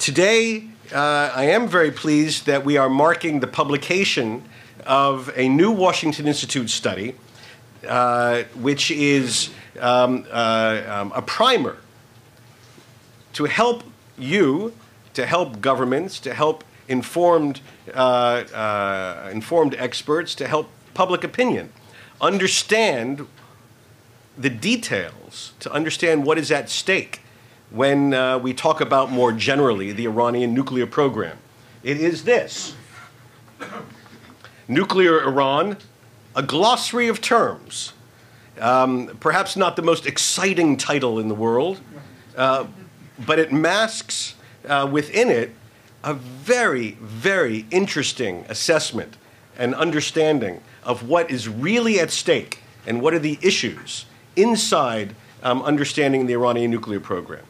today, uh, I am very pleased that we are marking the publication of a new Washington Institute study, uh, which is um, uh, um, a primer to help you, to help governments, to help informed, uh, uh, informed experts, to help public opinion understand the details, to understand what is at stake when uh, we talk about more generally the Iranian nuclear program. It is this Nuclear Iran, a glossary of terms. Um, perhaps not the most exciting title in the world, uh, but it masks uh, within it a very, very interesting assessment and understanding of what is really at stake and what are the issues inside um, understanding the Iranian nuclear program.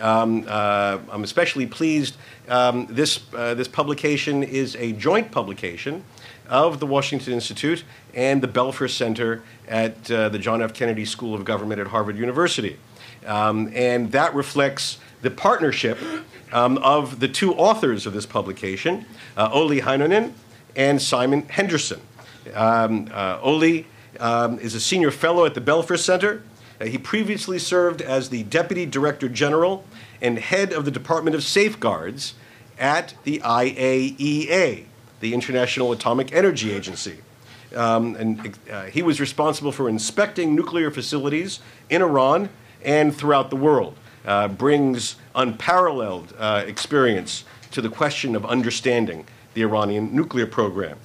Um, uh, I'm especially pleased um, this, uh, this publication is a joint publication of the Washington Institute and the Belfer Center at uh, the John F. Kennedy School of Government at Harvard University. Um, and that reflects the partnership um, of the two authors of this publication, uh, Olli Heinonen and Simon Henderson. Um, uh, Olli um, is a senior fellow at the Belfer Center. Uh, he previously served as the Deputy Director General and head of the Department of Safeguards at the IAEA, the International Atomic Energy Agency. Um, and uh, he was responsible for inspecting nuclear facilities in Iran and throughout the world. Uh, brings unparalleled uh, experience to the question of understanding the Iranian nuclear program.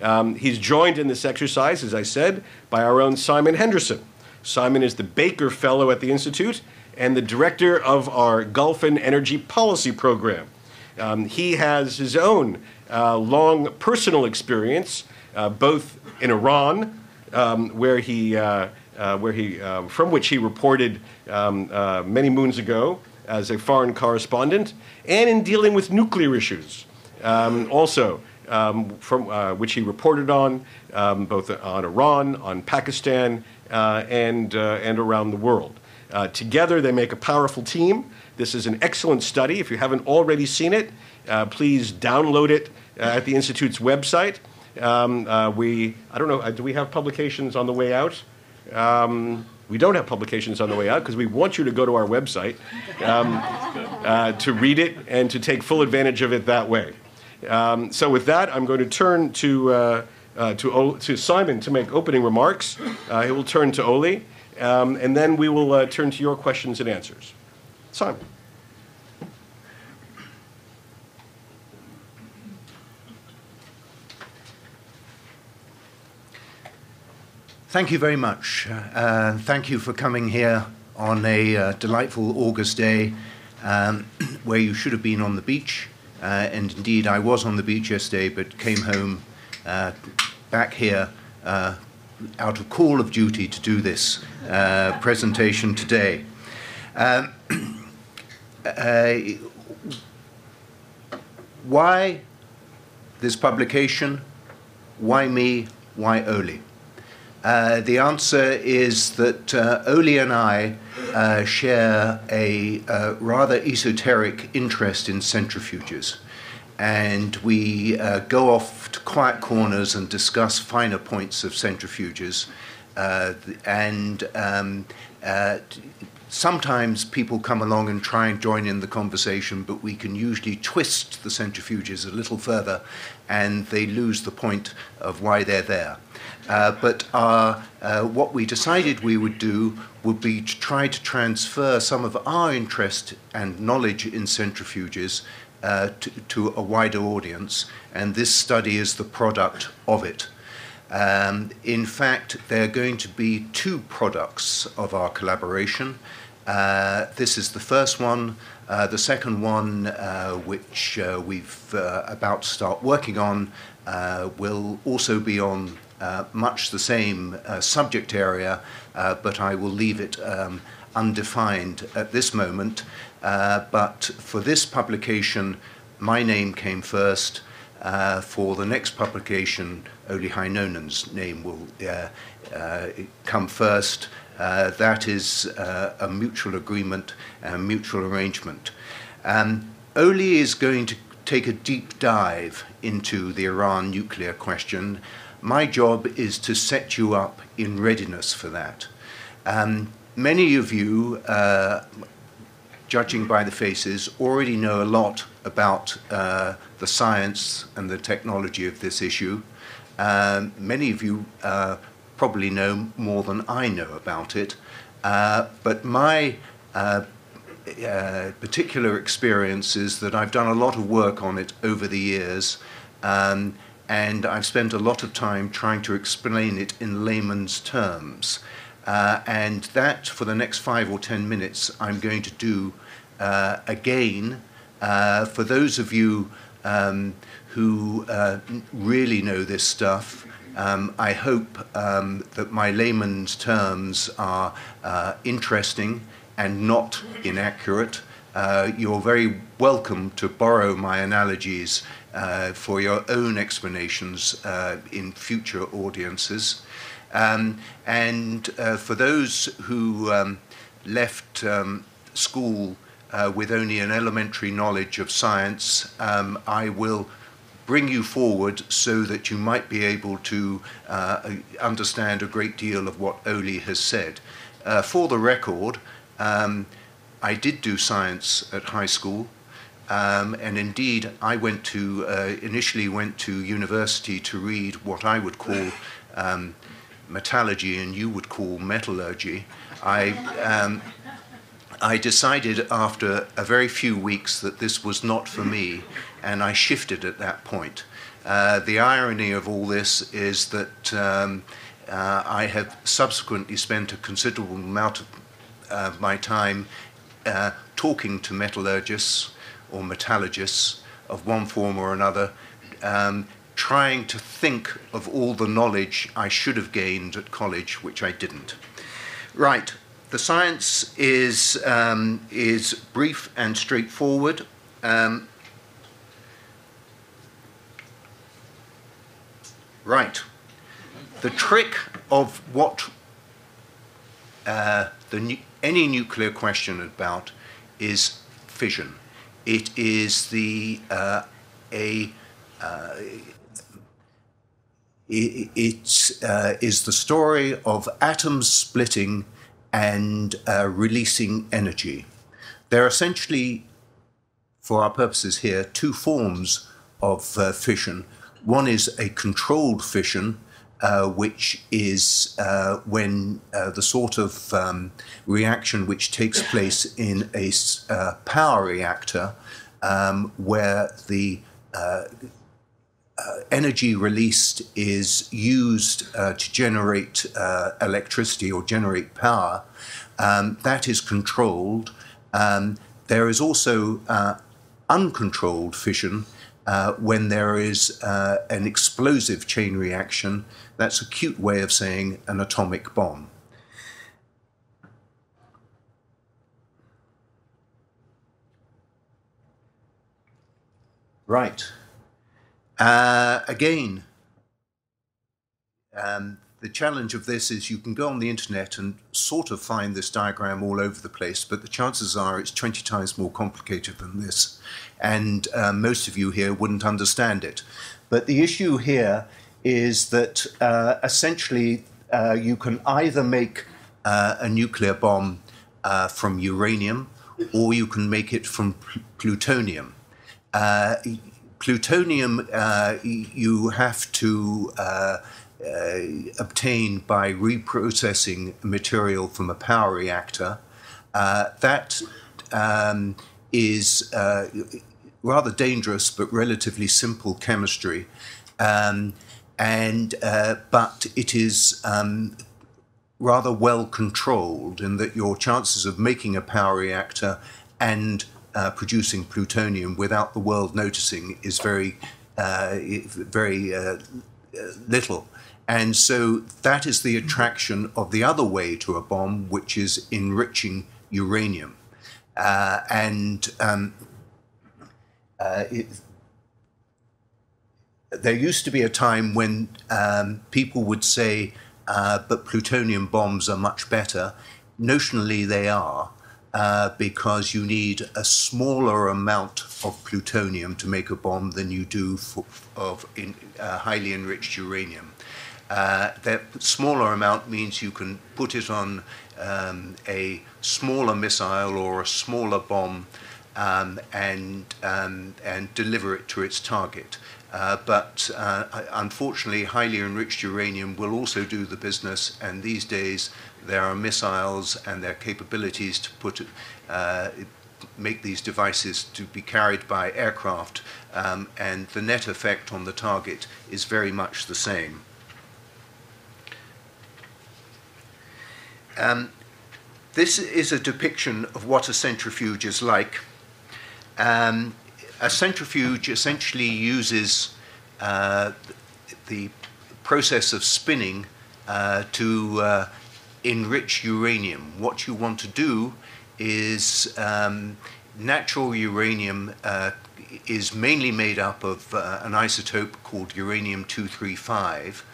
Um, he's joined in this exercise, as I said, by our own Simon Henderson. Simon is the Baker Fellow at the Institute and the director of our Gulf and Energy Policy Program. Um, he has his own uh, long personal experience, uh, both in Iran, um, where he, uh, uh where he, uh, from which he reported um, uh, many moons ago as a foreign correspondent, and in dealing with nuclear issues, um, also. Um, from which he reported on, um, both on Iran, on Pakistan, and and around the world. together, they make a powerful team. This is an excellent study. If you haven't already seen it, uh, please download it uh, at the Institute's website. Um, uh, we, I don't know, do we have publications on the way out? Um, we don't have publications on the way out because we want you to go to our website um, uh, to read it and to take full advantage of it that way. Um, so, with that, I'm going to turn to, uh, uh, to, o- to, Simon to make opening remarks. he will turn to Olli, um, and then we will turn to your questions and answers. Simon. Thank you very much. Uh, thank you for coming here on a uh, delightful August day um, where you should have been on the beach. Uh, and indeed, I was on the beach yesterday, but came home uh, back here uh, out of call of duty to do this uh, presentation today. Um, why this publication? Why me? Why Olli? Uh, the answer is that uh, Olli and I uh, share a uh, rather esoteric interest in centrifuges. And we uh, go off to quiet corners and discuss finer points of centrifuges. Uh, and um, sometimes people come along and try and join in the conversation, but we can usually twist the centrifuges a little further and they lose the point of why they're there. Uh, but our, uh, what we decided we would do would be to try to transfer some of our interest and knowledge in centrifuges uh, to, to, a wider audience, and this study is the product of it. Um, in fact, there are going to be two products of our collaboration. Uh, this is the first one. Uh, the second one, uh, which we've about to start working on, will also be on uh, much the same uh, subject area, uh, but I will leave it um, undefined at this moment. Uh, but for this publication, my name came first. Uh, for the next publication, Olli Heinonen's name will come first. that is a mutual agreement, a mutual arrangement. Um, Oli is going to take a deep dive into the Iran nuclear question. My job is to set you up in readiness for that. Um, many of you, uh, judging by the faces, already know a lot about uh, the science and the technology of this issue. Um, many of you uh, probably know more than I know about it. Uh, but my uh, uh, particular experience is that I've done a lot of work on it over the years, um, and I've spent a lot of time trying to explain it in layman's terms. Uh, and that, for the next five or ten minutes, I'm going to do uh, again uh, for those of you um, who uh, really know this stuff. Um, I hope um, that my layman's terms are uh, interesting and not inaccurate. Uh, you're very welcome to borrow my analogies uh, for your own explanations uh, in future audiences. Um, and uh, for those who um, left um, school uh, with only an elementary knowledge of science, um, I will bring you forward so that you might be able to uh, understand a great deal of what Olli has said. Uh, for the record, um, I did do science at high school, um, and indeed I went to uh, initially went to university to read what I would call um, metallurgy and you would call metallurgy. I um, I decided after a very few weeks that this was not for me, and I shifted at that point. Uh, the irony of all this is that um, uh, I have subsequently spent a considerable amount of uh, my time uh, talking to metallurgists or metallurgists of one form or another, um, trying to think of all the knowledge I should have gained at college, which I didn't. Right, the science is, um, is brief and straightforward. Um, right. The trick of what uh, the, any nuclear question about is fission. It is the uh, a uh, it, it uh, is the story of atoms splitting and uh, releasing energy. There are essentially, for our purposes here, two forms of uh, fission. One is a controlled fission, uh, which is uh, when uh, the sort of um, reaction which takes place in a power reactor, um, where the uh, energy released is used uh, to generate uh, electricity or generate power, um, that is controlled. Um, there is also uh, uncontrolled fission uh, when there is uh, an explosive chain reaction. That's a cute way of saying an atomic bomb. Right. Uh, again, um, the challenge of this is you can go on the internet and sort of find this diagram all over the place, but the chances are it's 20 times more complicated than this, and uh, most of you here wouldn't understand it. But the issue here is that uh, essentially uh, you can either make uh, a nuclear bomb uh, from uranium or you can make it from pl plutonium. Plutonium uh, you have to uh, uh, obtain by reprocessing material from a power reactor. That um, is rather dangerous but relatively simple chemistry. Um, and uh, but it is um, rather well controlled in that your chances of making a power reactor and uh, producing plutonium without the world noticing is very, uh, very uh, little. And so that is the attraction of the other way to a bomb, which is enriching uranium. Uh, and um, uh, it, there used to be a time when um, people would say, uh, but plutonium bombs are much better. Notionally, they are. Uh, because you need a smaller amount of plutonium to make a bomb than you do for, of in, uh, highly enriched uranium. Uh, that smaller amount means you can put it on um, a smaller missile or a smaller bomb um, and, um, and deliver it to its target. Uh, but uh, unfortunately, highly enriched uranium will also do the business, and these days there are missiles and their capabilities to put uh, make these devices to be carried by aircraft, um, and the net effect on the target is very much the same. Um, this is a depiction of what a centrifuge is like. Um, a centrifuge essentially uses uh, the process of spinning uh, to uh, enrich uranium. What you want to do is um, natural uranium uh, is mainly made up of uh, an isotope called uranium 235,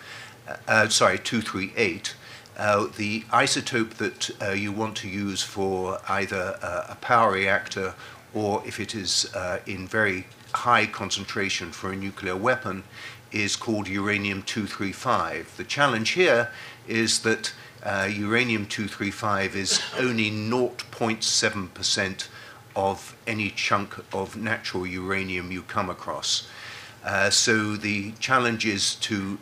uh, sorry, 238. Uh, the isotope that you want to use for either a power reactor or if it is in very high concentration for a nuclear weapon is called uranium 235. The challenge here is that uh, uranium 235 is only 0.7% of any chunk of natural uranium you come across. Uh, so the challenge is to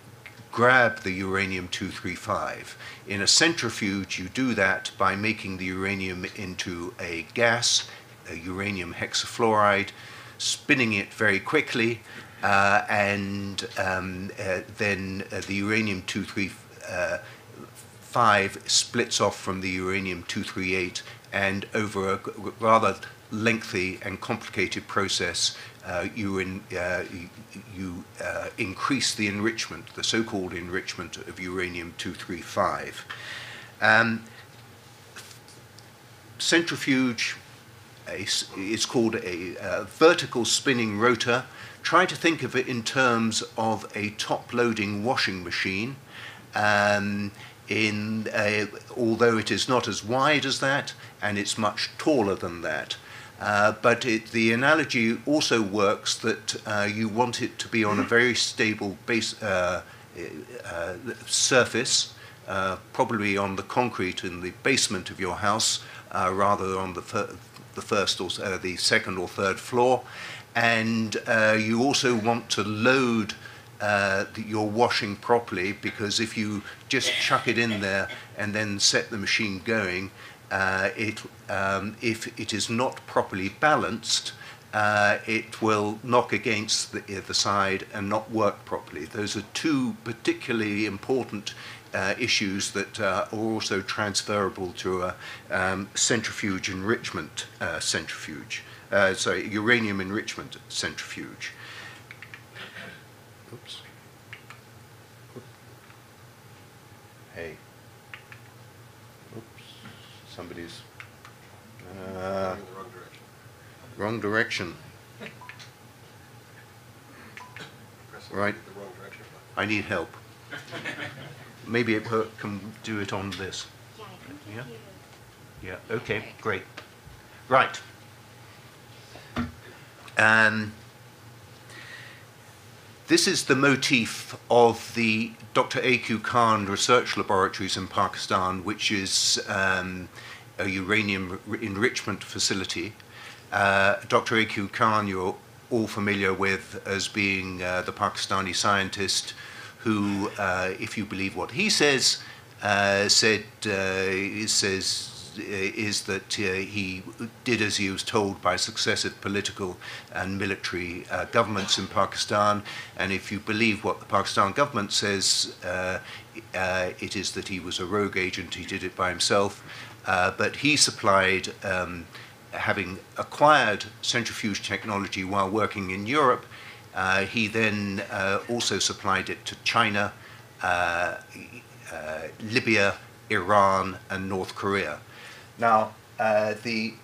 grab the uranium 235. In a centrifuge, you do that by making the uranium into a gas, uranium hexafluoride, spinning it very quickly, uh, and um, uh, then uh, the uranium 235 5 splits off from the uranium-238 and over a rather lengthy and complicated process uh, you, in, uh, you, uh, increase the enrichment, the so-called enrichment of uranium-235. Um, centrifuge is called a, a vertical spinning rotor. Try to think of it in terms of a top-loading washing machine. Um, in a, although it is not as wide as that and it's much taller than that. Uh, but it, the analogy also works that uh, you want it to be on a very stable base uh, uh surface, uh, probably on the concrete in the basement of your house, uh, rather than on the, the first or the second or third floor. And you also want to load uh, you're washing properly because if you just chuck it in there and then set the machine going, uh, it, um, if it is not properly balanced, uh, it will knock against the, the, side and not work properly. Those are two particularly important uh, issues that uh, are also transferable to a um, centrifuge enrichment uh, centrifuge, uh, sorry, uranium enrichment centrifuge. Oops. Hey. Oops. Somebody's. Uh, wrong direction. Wrong direction. right. I need help. Maybe it can do it on this. Yeah. Yeah. Okay. Great. Right. Um, this is the motif of the Dr. A.Q. Khan Research Laboratories in Pakistan, which is um, a uranium enrichment facility. Uh, Dr. A.Q. Khan, you're all familiar with as being uh, the Pakistani scientist who, uh, if you believe what he says, uh, said uh, says is that uh, he did as he was told by successive political and military uh, governments in Pakistan. And if you believe what the Pakistan government says, uh, it is that he was a rogue agent, he did it by himself. But he supplied, um, having acquired centrifuge technology while working in Europe, he then also supplied it to China, Libya, Iran, and North Korea. Now, uh, the,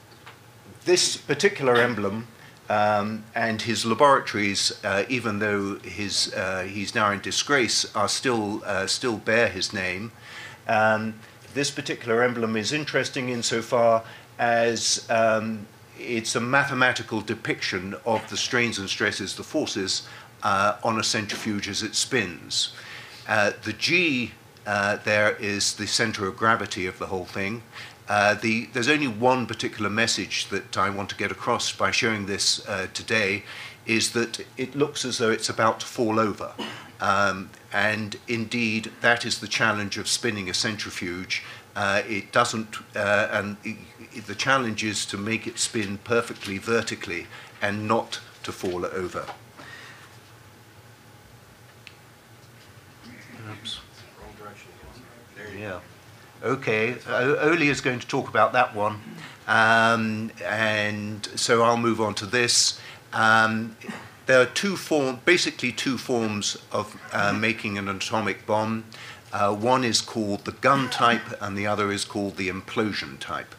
this particular emblem um, and his laboratories, uh, even though his, uh, he's now in disgrace, are still, uh, still bear his name. Um, this particular emblem is interesting insofar as um, it's a mathematical depiction of the strains and stresses, the forces uh, on a centrifuge as it spins. Uh, the G uh, there is the center of gravity of the whole thing. Uh, the, there's only one particular message that I want to get across by showing this uh, today is that it looks as though it's about to fall over. Um, and indeed, that is the challenge of spinning a centrifuge. Uh, it doesn't, uh, and it, it, the challenge is to make it spin perfectly vertically and not to fall over. Oops. Yeah. Okay. Olli is going to talk about that one. Um, and so I'll move on to this. Um, there are two form, basically two forms of uh, making an atomic bomb. Uh, one is called the gun type, and the other is called the implosion type.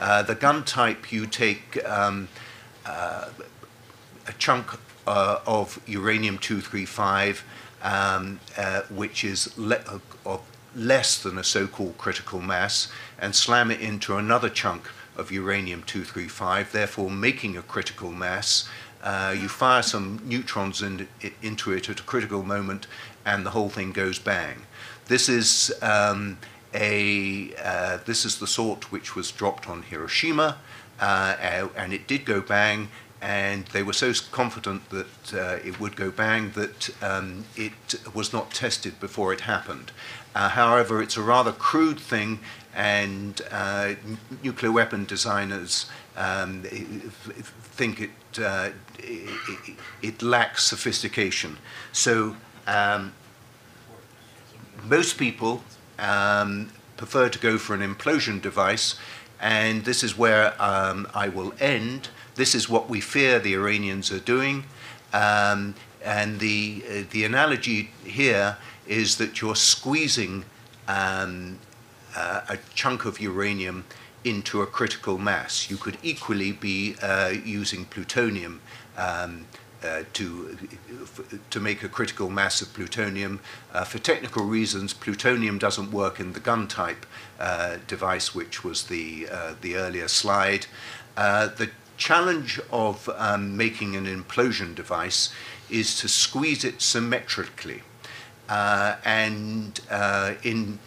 Uh, the gun type, you take um, uh, a chunk uh, of uranium 235, um, uh, which is le- of less than a so called critical mass, and slam it into another chunk of uranium 235, therefore making a critical mass. Uh, you fire some neutrons in, into it at a critical moment, and the whole thing goes bang. This is um, a uh, this is the sort which was dropped on Hiroshima, uh, and it did go bang. And they were so confident that uh, it would go bang that um, it was not tested before it happened. Uh, however, it's a rather crude thing, and uh, nuclear weapon designers um, think it uh, it, it, lacks sophistication. So um, most people um, prefer to go for an implosion device, and this is where um, I will end. This is what we fear the Iranians are doing. Um, and the, uh, the analogy here is that you're squeezing um, uh, a chunk of uranium into a critical mass. You could equally be uh, using plutonium um, uh, to, to make a critical mass of plutonium. Uh, for technical reasons, plutonium doesn't work in the gun type uh, device, which was the, uh, the earlier slide. Uh, the challenge of um, making an implosion device is to squeeze it symmetrically. and in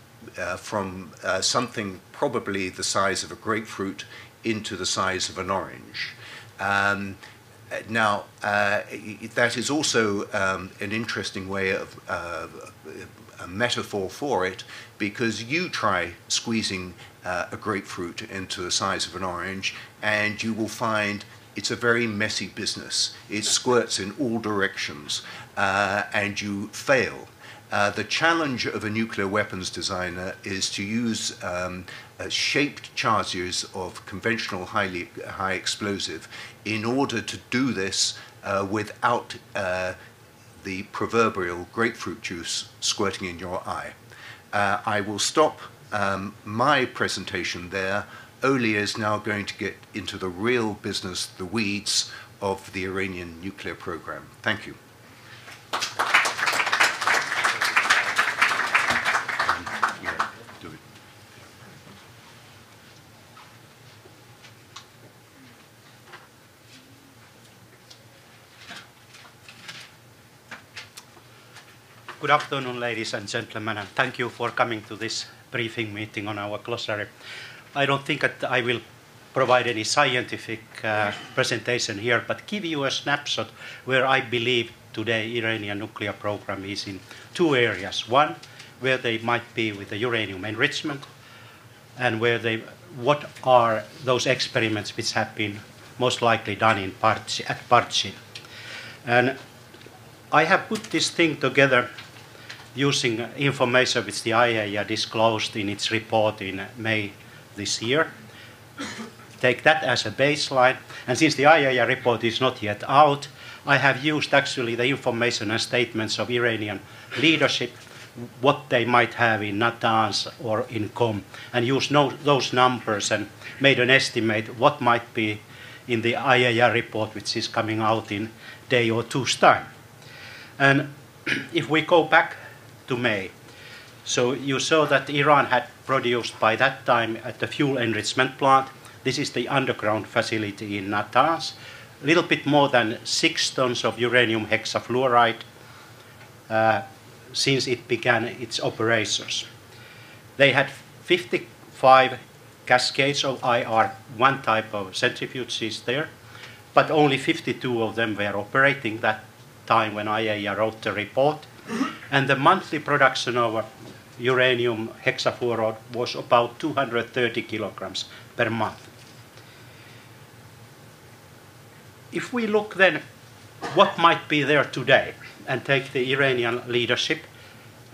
from something probably the size of a grapefruit into the size of an orange. Um, now, uh, that is also um, an interesting way of uh, a metaphor for it because you try squeezing uh, a grapefruit into the size of an orange and you will find it's a very messy business. It squirts in all directions uh, and you fail uh, the challenge of a nuclear weapons designer is to use um, uh, shaped charges of conventional highly high explosive in order to do this uh, without uh, the proverbial grapefruit juice squirting in your eye. Uh, I will stop um, my presentation there. Olli is now going to get into the real business, the weeds of the Iranian nuclear program. Thank you. Good afternoon, ladies and gentlemen, and thank you for coming to this briefing meeting on our glossary. I don't think that I will provide any scientific uh, presentation here, but give you a snapshot where I believe today Iranian nuclear program is in two areas. One, where they might be with the uranium enrichment, and where they, what are those experiments which have been most likely done in Parchin, at Parchin. And I have put this thing together using information which the IAEA disclosed in its report in May this year. Take that as a baseline. And since the IAEA report is not yet out, I have used actually the information and statements of Iranian leadership, what they might have in Natanz or in Qom, and used no, those numbers and made an estimate what might be in the IAEA report, which is coming out in day or two's time. And if we go back to May. So you saw that Iran had produced by that time at the fuel enrichment plant This is the underground facility in Natanz. A little bit more than six tons of uranium hexafluoride uh, since it began its operations. They had 55 cascades of IR1 type of centrifuges there, but only 52 of them were operating that time when IAEA wrote the report. And the monthly production of uranium hexafluoride was about 230 kilograms per month. If we look then what might be there today and take the Iranian leadership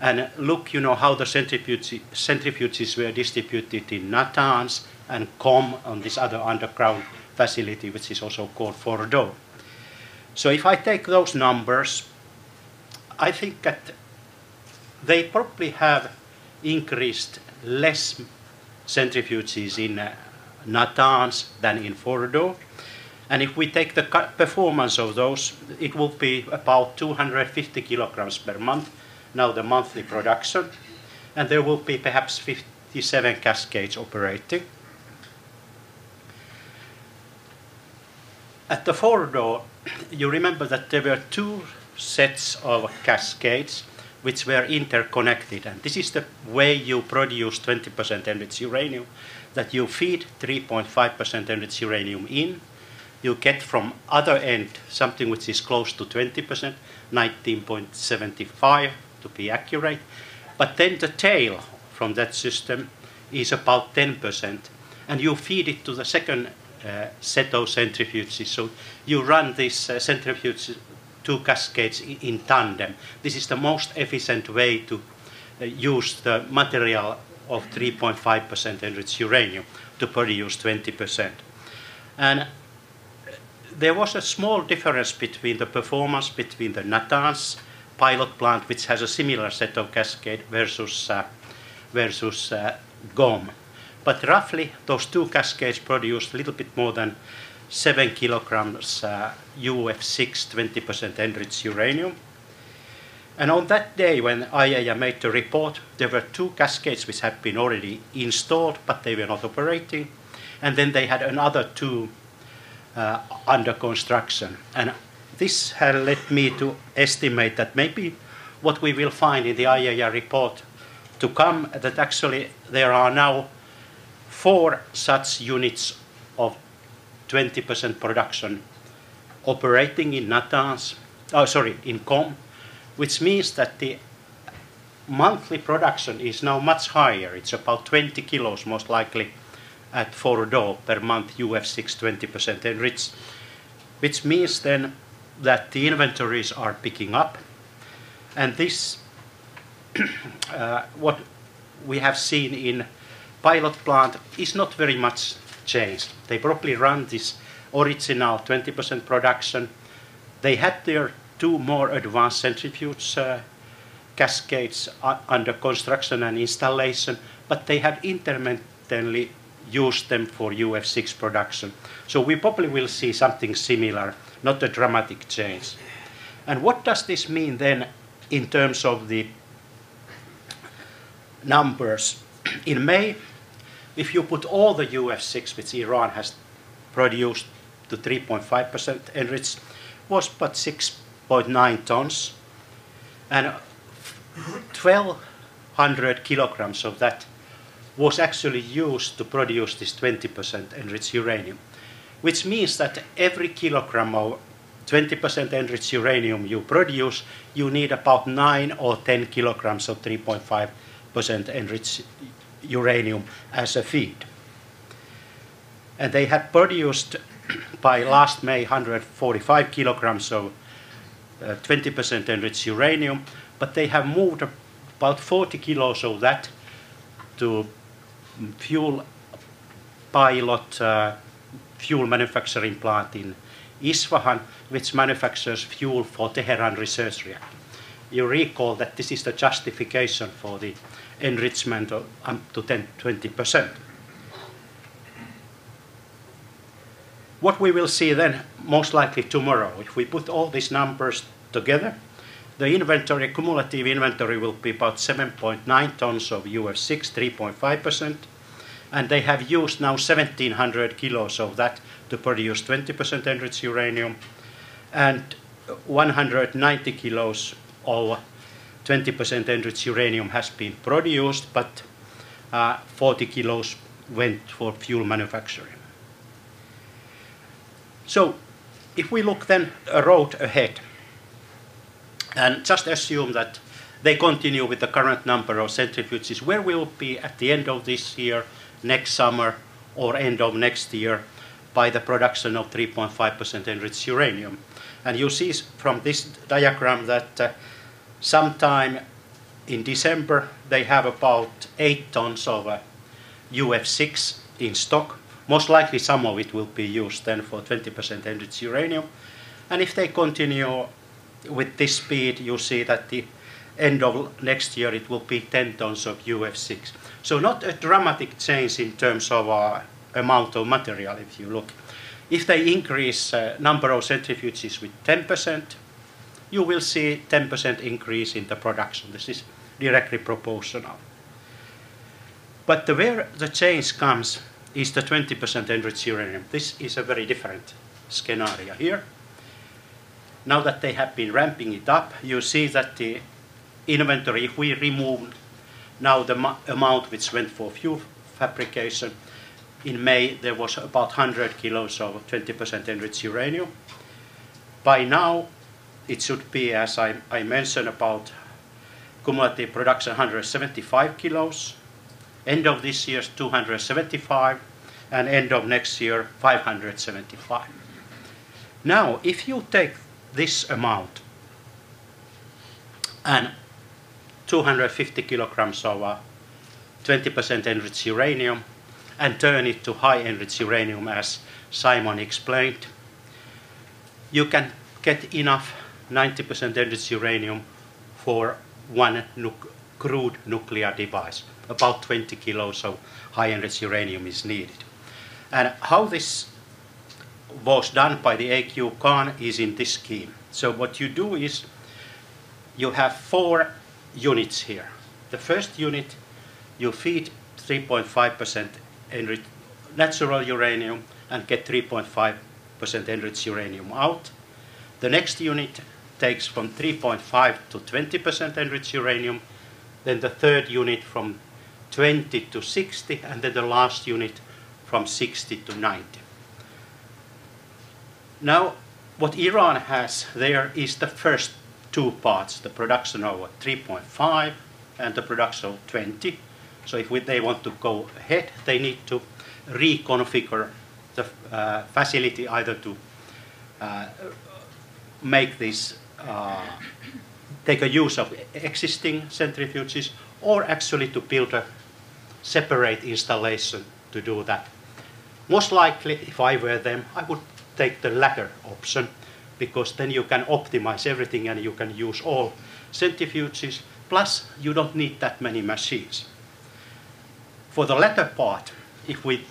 and look, you know, how the centrifuges, centrifuges were distributed in Natanz and Qom on this other underground facility, which is also called Fordo. So if I take those numbers, I think that they probably have increased less centrifuges in uh, Natanz than in Fordo. And if we take the performance of those, it will be about 250 kilograms per month, now the monthly production. And there will be perhaps 57 cascades operating. At the Fordo, you remember that there were two sets of cascades which were interconnected. And this is the way you produce 20% enriched uranium, that you feed 3.5% enriched uranium in, you get from other end something which is close to 20%, 19.75 to be accurate, but then the tail from that system is about 10%, and you feed it to the second uh, set of centrifuges. So you run this uh, centrifuge two cascades in tandem. This is the most efficient way to uh, use the material of 3.5% enriched uranium to produce 20%. And there was a small difference between the performance between the Natanz pilot plant, which has a similar set of cascade, versus, uh, versus uh, Qom. But roughly, those two cascades produced a little bit more than 7 kilograms uh, UF6 20% enriched uranium. And on that day, when IAEA made the report, there were two cascades which had been already installed, but they were not operating. And then they had another two uh, under construction. And this had led me to estimate that maybe what we will find in the IAEA report to come, that actually there are now four such units of 20% production operating in Natanz, oh, sorry, in Qom, which means that the monthly production is now much higher. It's about 20 kilos, most likely, at Fordow per month, UF6 20% enriched, which means then that the inventories are picking up. And this, uh, what we have seen in pilot plant is not very much changed. They probably run this original 20% production. They had their two more advanced centrifuge uh, cascades uh, under construction and installation, but they have intermittently used them for UF6 production. So we probably will see something similar, not a dramatic change. And what does this mean then in terms of the numbers? In May, if you put all the UF6 which Iran has produced to 3.5% enriched, was but 6.9 tons. And 1,200 kilograms of that was actually used to produce this 20% enriched uranium, which means that every kilogram of 20% enriched uranium you produce, you need about 9 or 10 kilograms of 3.5% enriched uranium as a feed. And they had produced by last May 145 kilograms of 20% uh, enriched uranium, but they have moved about 40 kilos of that to fuel pilot uh, fuel manufacturing plant in Isfahan, which manufactures fuel for Tehran research reactor. You recall that this is the justification for the enrichment of up to 10 20%. What we will see then, most likely tomorrow, if we put all these numbers together, the inventory, cumulative inventory will be about 7.9 tons of UF6, 3.5%, and they have used now 1700 kilos of that to produce 20% enriched uranium, and 190 kilos of 20% enriched uranium has been produced, but uh, 40 kilos went for fuel manufacturing. So if we look then a road ahead, and just assume that they continue with the current number of centrifuges, where we will be at the end of this year, next summer, or end of next year by the production of 3.5% enriched uranium. And you see from this diagram that uh, sometime in December they have about 8 tons of uh, UF6 in stock. Most likely some of it will be used then for 20% enriched uranium. And if they continue with this speed, you see that the end of next year it will be 10 tons of UF6. So not a dramatic change in terms of uh, amount of material if you look. If they increase uh, number of centrifuges with 10%, you will see 10% increase in the production. This is directly proportional. But the, where the change comes is the 20% enriched uranium. This is a very different scenario here. Now that they have been ramping it up, you see that the inventory, if we remove now the amount which went for fuel fabrication, in May there was about 100 kilos of 20% enriched uranium. By now, it should be, as I, I mentioned, about cumulative production 175 kilos. End of this year, 275, and end of next year, 575. Now, if you take this amount and 250 kilograms of 20% uh, enriched uranium and turn it to high enriched uranium as Simon explained, you can get enough 90% enriched uranium for one nu crude nuclear device. About 20 kilos of high enriched uranium is needed. And how this was done by the AQ Khan is in this scheme. So what you do is you have four units here. The first unit, you feed 3.5% enriched natural uranium and get 3.5% enriched uranium out. The next unit takes from 3.5 to 20% enriched uranium. Then the third unit from 20 to 60, and then the last unit from 60 to 90. Now, what Iran has there is the first two parts, the production of 3.5 and the production of 20. So if we, they want to go ahead, they need to reconfigure the uh, facility either to uh, make this, uh, take a use of existing centrifuges or actually to build a separate installation to do that. Most likely, if I were them, I would take the latter option because then you can optimize everything and you can use all centrifuges, plus you don't need that many machines. For the latter part, if we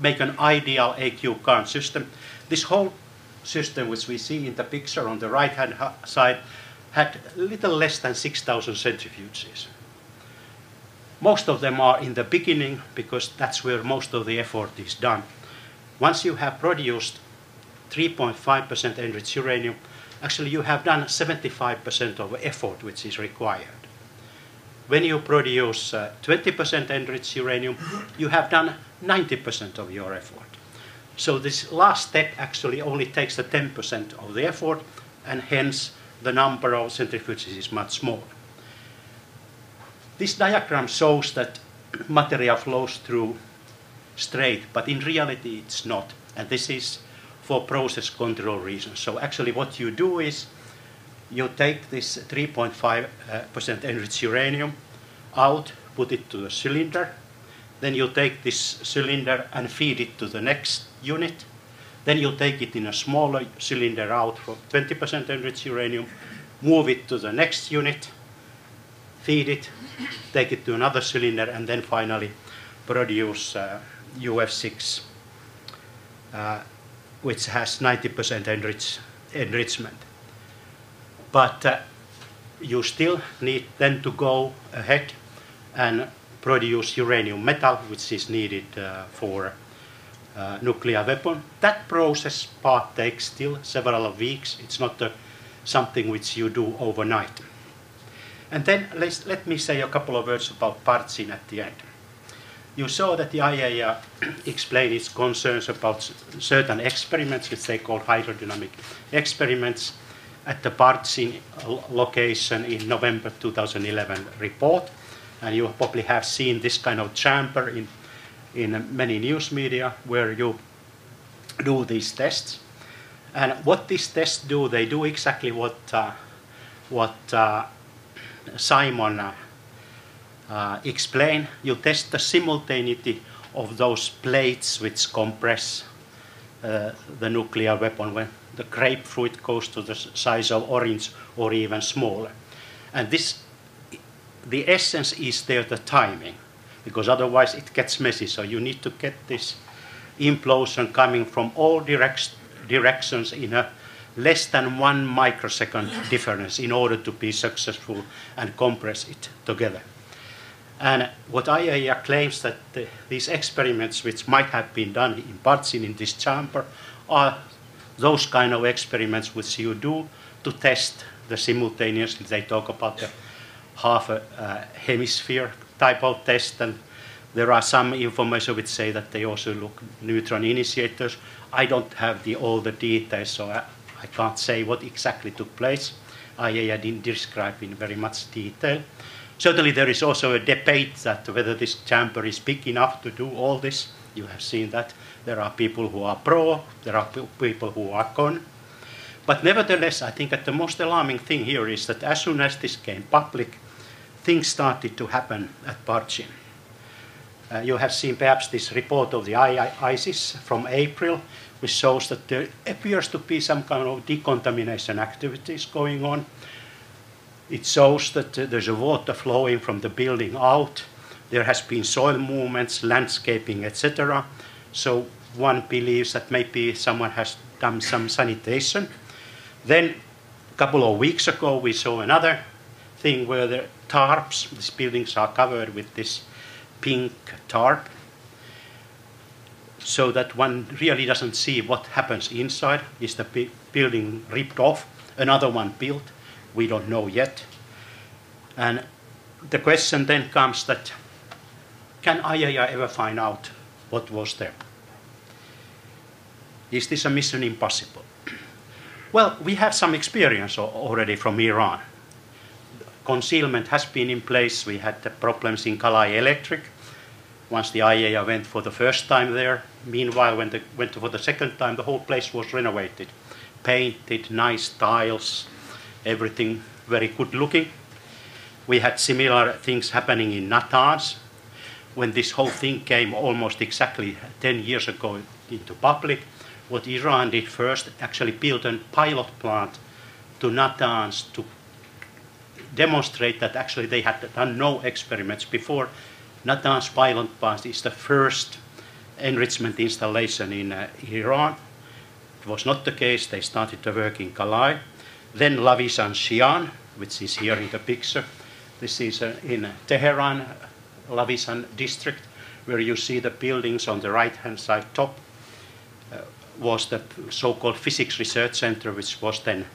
make an ideal AQ Khan system, this whole system which we see in the picture on the right hand side had little less than 6,000 centrifuges. Most of them are in the beginning because that's where most of the effort is done. Once you have produced 3.5% enriched uranium, actually you have done 75% of the effort which is required. When you produce 20% uh, enriched uranium, you have done 90% of your effort. So this last step actually only takes the 10% of the effort, and hence the number of centrifuges is much smaller. This diagram shows that material flows through straight, but in reality it's not. And this is for process control reasons. So actually what you do is you take this 3.5% uh, enriched uranium out, put it to the cylinder, then you take this cylinder and feed it to the next unit. Then you take it in a smaller cylinder out for 20% enriched uranium, move it to the next unit, feed it, take it to another cylinder, and then finally produce uh, UF6, uh, which has 90% enrich, enrichment. But uh, you still need then to go ahead and produce uranium metal, which is needed uh, for uh, nuclear weapon. That process part takes still several weeks. It's not uh, something which you do overnight. And then let me say a couple of words about Parchin at the end. You saw that the IAEA explained its concerns about certain experiments, which they call hydrodynamic experiments, at the Parchin location in November 2011 report. And you probably have seen this kind of chamber in, in many news media where you do these tests. And what these tests do, they do exactly what, uh, what uh, Simon uh, uh, explained. You test the simultaneity of those plates which compress uh, the nuclear weapon when the grapefruit goes to the size of orange or even smaller. And this, the essence is there, the timing, because otherwise it gets messy. So you need to get this implosion coming from all direct, directions in a less than one microsecond difference in order to be successful and compress it together. And what IAEA claims that the, these experiments, which might have been done in Parchin in this chamber, are those kind of experiments which you do to test the simultaneously. They talk about the half a hemisphere type of test, and there are some information which say that they also look neutron initiators. I don't have the, all the details, so I, I can't say what exactly took place. IAEA didn't describe in very much detail. Certainly, there is also a debate that whether this chamber is big enough to do all this. You have seen that. There are people who are pro, there are people who are con. But nevertheless, I think that the most alarming thing here is that as soon as this came public, things started to happen at Parchin. Uh, you have seen perhaps this report of the ISIS from April, which shows that there appears to be some kind of decontamination activities going on. It shows that uh, there's a water flowing from the building out. There has been soil movements, landscaping, etc. So one believes that maybe someone has done some sanitation. Then a couple of weeks ago, we saw another thing where the tarps, these buildings are covered with this pink tarp, so that one really doesn't see what happens inside. Is the building ripped off? Another one built? We don't know yet. And the question then comes that can IAEA ever find out what was there? Is this a mission impossible? Well, we have some experience already from Iran. Concealment has been in place. We had the problems in Kalaye Electric once the IAEA went for the first time there. Meanwhile, when they went for the second time, the whole place was renovated, painted, nice tiles, everything very good looking. We had similar things happening in Natanz when this whole thing came almost exactly 10 years ago into public what Iran did first, actually built a pilot plant to Natanz to demonstrate that actually they had done no experiments before. Natanz pilot plant is the first enrichment installation in uh, Iran. It was not the case. They started to work in Kalaye. Then Lavizan Shian, which is here in the picture. This is uh, in Tehran, Lavizan district, where you see the buildings on the right-hand side top was the so-called Physics Research Center, which was then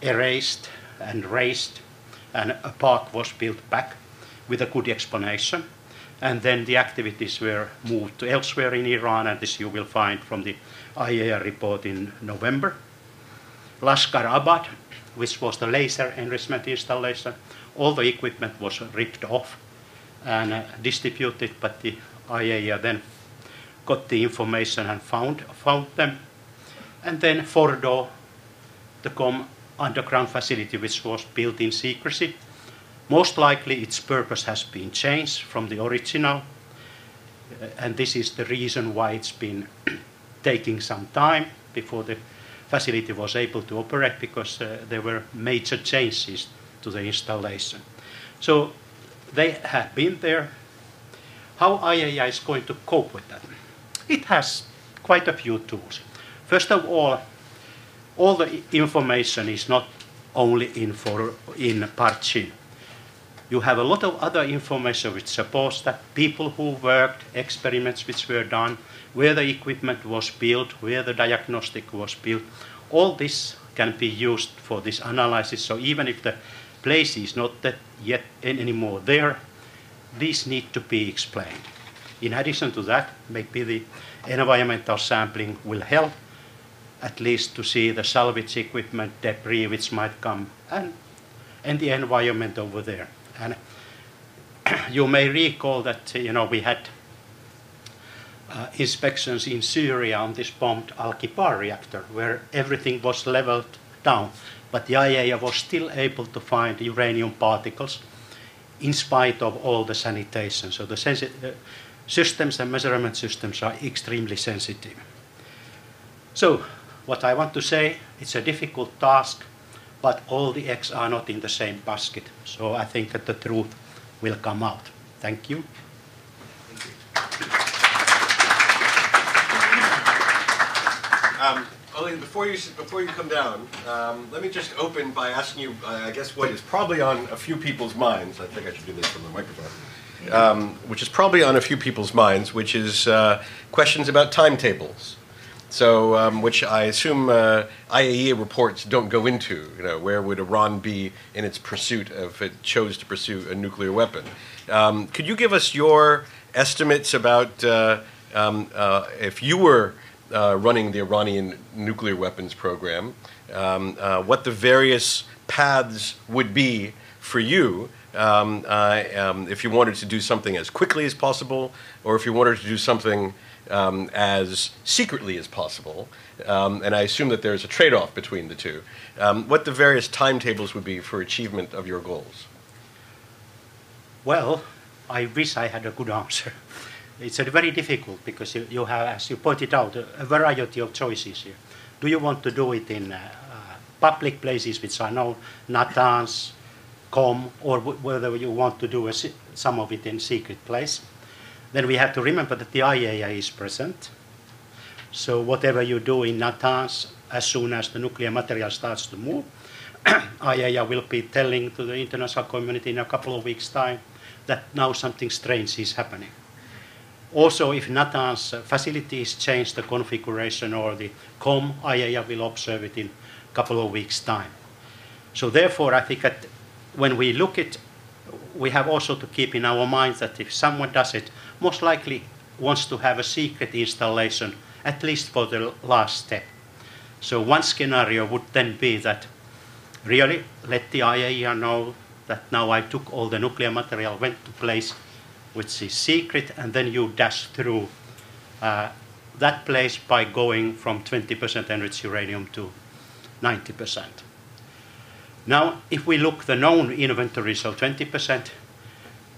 erased and razed, and a park was built back with a good explanation. And then the activities were moved to elsewhere in Iran, and this you will find from the IAEA report in November. Lashkar Abad, which was the laser enrichment installation, all the equipment was ripped off and uh, distributed, but the IAEA then got the information and found, found them. And then Fordo, the Qom underground facility, which was built in secrecy. Most likely its purpose has been changed from the original. Uh, and this is the reason why it's been taking some time before the facility was able to operate because uh, there were major changes to the installation. So they have been there. How IAI is going to cope with that? It has quite a few tools. First of all, all the information is not only in, for, in Parchin. You have a lot of other information which supports that people who worked, experiments which were done, where the equipment was built, where the diagnostic was built. All this can be used for this analysis. So even if the place is not yet anymore there, these need to be explained. In addition to that, maybe the environmental sampling will help at least to see the salvage equipment debris which might come and, and the environment over there. And you may recall that you know we had uh, inspections in Syria on this bombed Al-Kibar reactor where everything was leveled down, but the IAEA was still able to find uranium particles in spite of all the sanitation. So the uh, systems and measurement systems are extremely sensitive. So what I want to say, it's a difficult task, but all the eggs are not in the same basket. So I think that the truth will come out. Thank you. Um, Olli, before you before you come down, um, let me just open by asking you, uh, I guess, what is probably on a few people's minds. I think I should do this from the microphone. Um, which is probably on a few people's minds, which is uh, questions about timetables. So, um, which I assume uh, IAEA reports don't go into. You know, where would Iran be in its pursuit if it chose to pursue a nuclear weapon? Um, could you give us your estimates about uh, um, uh, if you were uh, running the Iranian nuclear weapons program, um, uh, what the various paths would be for you um, uh, um, if you wanted to do something as quickly as possible, or if you wanted to do something um, as secretly as possible, um, and I assume that there's a trade off between the two, um, what the various timetables would be for achievement of your goals? Well, I wish I had a good answer. It's very difficult because you, you, have, as you pointed out, a variety of choices here. Do you want to do it in uh, uh, public places which are known, Natanz, Qom, or whether you want to do a, some of it in secret place? Then we have to remember that the IAEA is present. So whatever you do in Natanz, as soon as the nuclear material starts to move, IAEA will be telling to the international community in a couple of weeks' time that now something strange is happening. Also, if Natanz facilities change the configuration or the Qom, IAEA will observe it in a couple of weeks' time. So therefore, I think that when we look at, we have also to keep in our minds that if someone does it, most likely wants to have a secret installation, at least for the last step. So one scenario would then be that really let the IAEA know that now I took all the nuclear material, went to place which is secret, and then you dash through uh, that place by going from 20% enriched uranium to 90%. Now, if we look the known inventory, so 20%,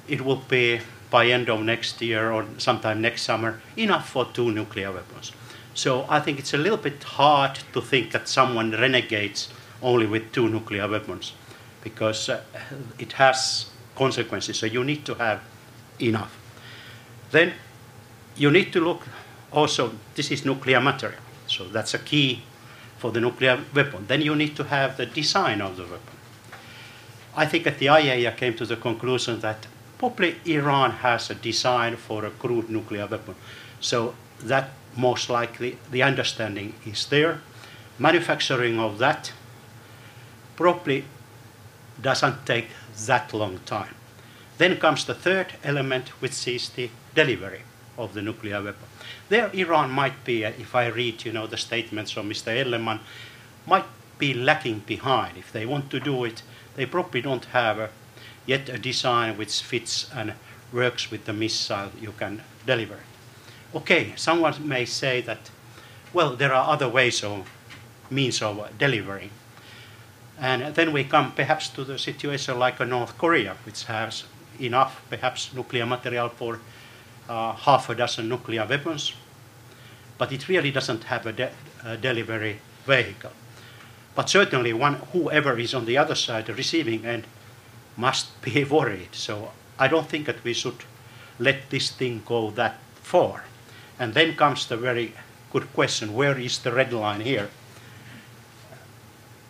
it will be by end of next year or sometime next summer enough for two nuclear weapons. So I think it's a little bit hard to think that someone renegades only with two nuclear weapons because uh, it has consequences. So you need to have enough. Then you need to look also, this is nuclear material, so that's a key for the nuclear weapon. Then you need to have the design of the weapon. I think that the IAEA came to the conclusion that probably Iran has a design for a crude nuclear weapon. So that most likely the understanding is there. Manufacturing of that probably doesn't take that long time. Then comes the third element, which is the delivery of the nuclear weapon. There, Iran might be, uh, if I read, you know, the statements from Mr. Elleman, might be lacking behind. If they want to do it, they probably don't have a, yet a design which fits and works with the missile you can deliver. Okay, someone may say that, well, there are other ways or means of delivering. And then we come perhaps to the situation like North Korea, which has enough, perhaps, nuclear material for uh, half a dozen nuclear weapons, but it really doesn't have a, de a delivery vehicle. But certainly, one whoever is on the other side, the receiving end, must be worried. So I don't think that we should let this thing go that far. And then comes the very good question: Where is the red line here?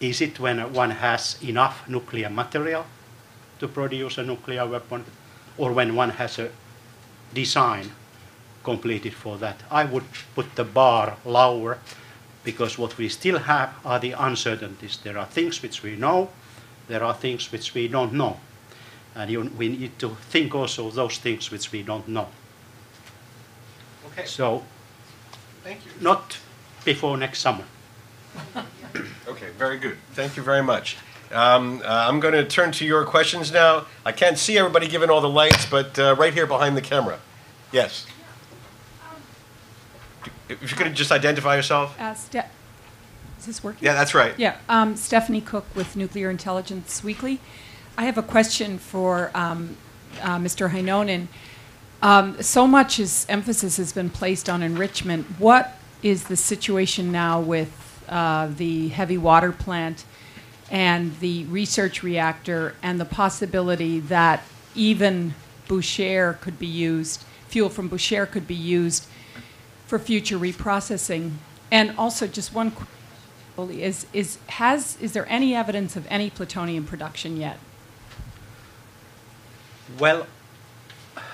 Is it when one has enough nuclear material to produce a nuclear weapon or when one has a design completed for that. I would put the bar lower because what we still have are the uncertainties. There are things which we know, there are things which we don't know. And you, we need to think also those things which we don't know. Okay. So, Thank you. not before next summer. Okay, very good. Thank you very much. Um, uh, I'm going to turn to your questions now. I can't see everybody given all the lights, but uh, right here behind the camera. Yes. If you could just identify yourself. Uh, Ste- is this working? Yeah, that's right. Yeah, um, Stephanie Cook with Nuclear Intelligence Weekly. I have a question for um, uh, Mr. Heinonen. Um, so much is, emphasis has been placed on enrichment. What is the situation now with uh, the heavy water plant and the research reactor and the possibility that even Bushehr could be used, fuel from Bushehr could be used for future reprocessing? And also, just one qu- is, is, has, is there any evidence of any plutonium production yet? Well,